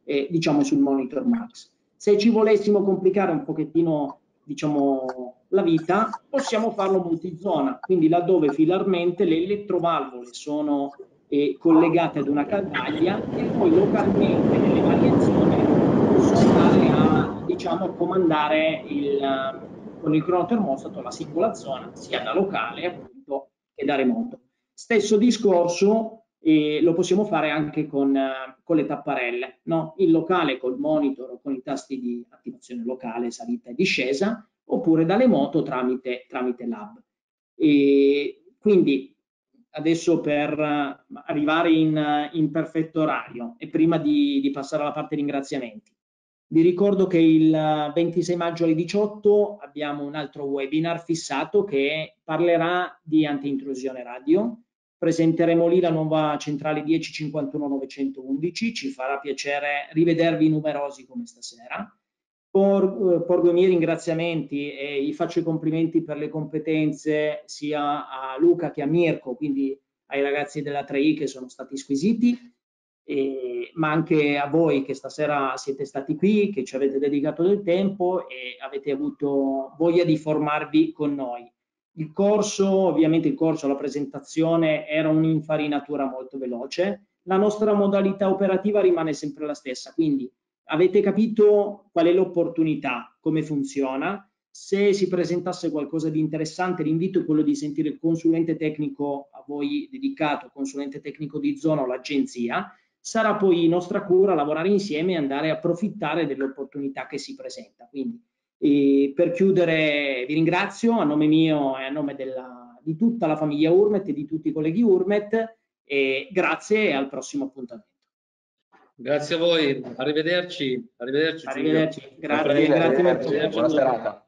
eh, diciamo, sul Monitor Max. Se ci volessimo complicare un pochettino diciamo, la vita, possiamo farlo multizona, quindi laddove filarmente le elettrovalvole sono eh, collegate ad una caldaia e poi localmente nelle variazioni posso andare a diciamo, comandare il, con il cronotermostato la singola zona sia da locale appunto che da remoto. Stesso discorso eh, lo possiamo fare anche con, con le tapparelle, no? in locale col monitor o con i tasti di attivazione locale, salita e discesa, oppure dalle moto tramite, tramite lab. E quindi adesso per eh, arrivare in, in perfetto orario e prima di, di, passare alla parte ringraziamenti. Vi ricordo che il 26 maggio alle 18 abbiamo un altro webinar fissato che parlerà di anti-intrusione radio. Presenteremo lì la nuova centrale 1051-911, ci farà piacere rivedervi numerosi come stasera. Eh, porgo i miei ringraziamenti e gli faccio i complimenti per le competenze sia a Luca che a Mirko, quindi ai ragazzi della 3i che sono stati squisiti, e, ma anche a voi che stasera siete stati qui, che ci avete dedicato del tempo e avete avuto voglia di formarvi con noi. Il corso, ovviamente il corso, la presentazione era un'infarinatura molto veloce, la nostra modalità operativa rimane sempre la stessa, quindi avete capito qual è l'opportunità, come funziona. Se si presentasse qualcosa di interessante, l'invito è quello di sentire il consulente tecnico a voi dedicato, consulente tecnico di zona o l'agenzia. Sarà poi nostra cura lavorare insieme e andare a approfittare dell'opportunità che si presenta. Quindi, per chiudere, vi ringrazio a nome mio e a nome della, di tutta la famiglia Urmet e di tutti i colleghi Urmet. E grazie e al prossimo appuntamento. Grazie a voi, arrivederci. Arrivederci. arrivederci. Grazie, grazie, grazie. Buona serata.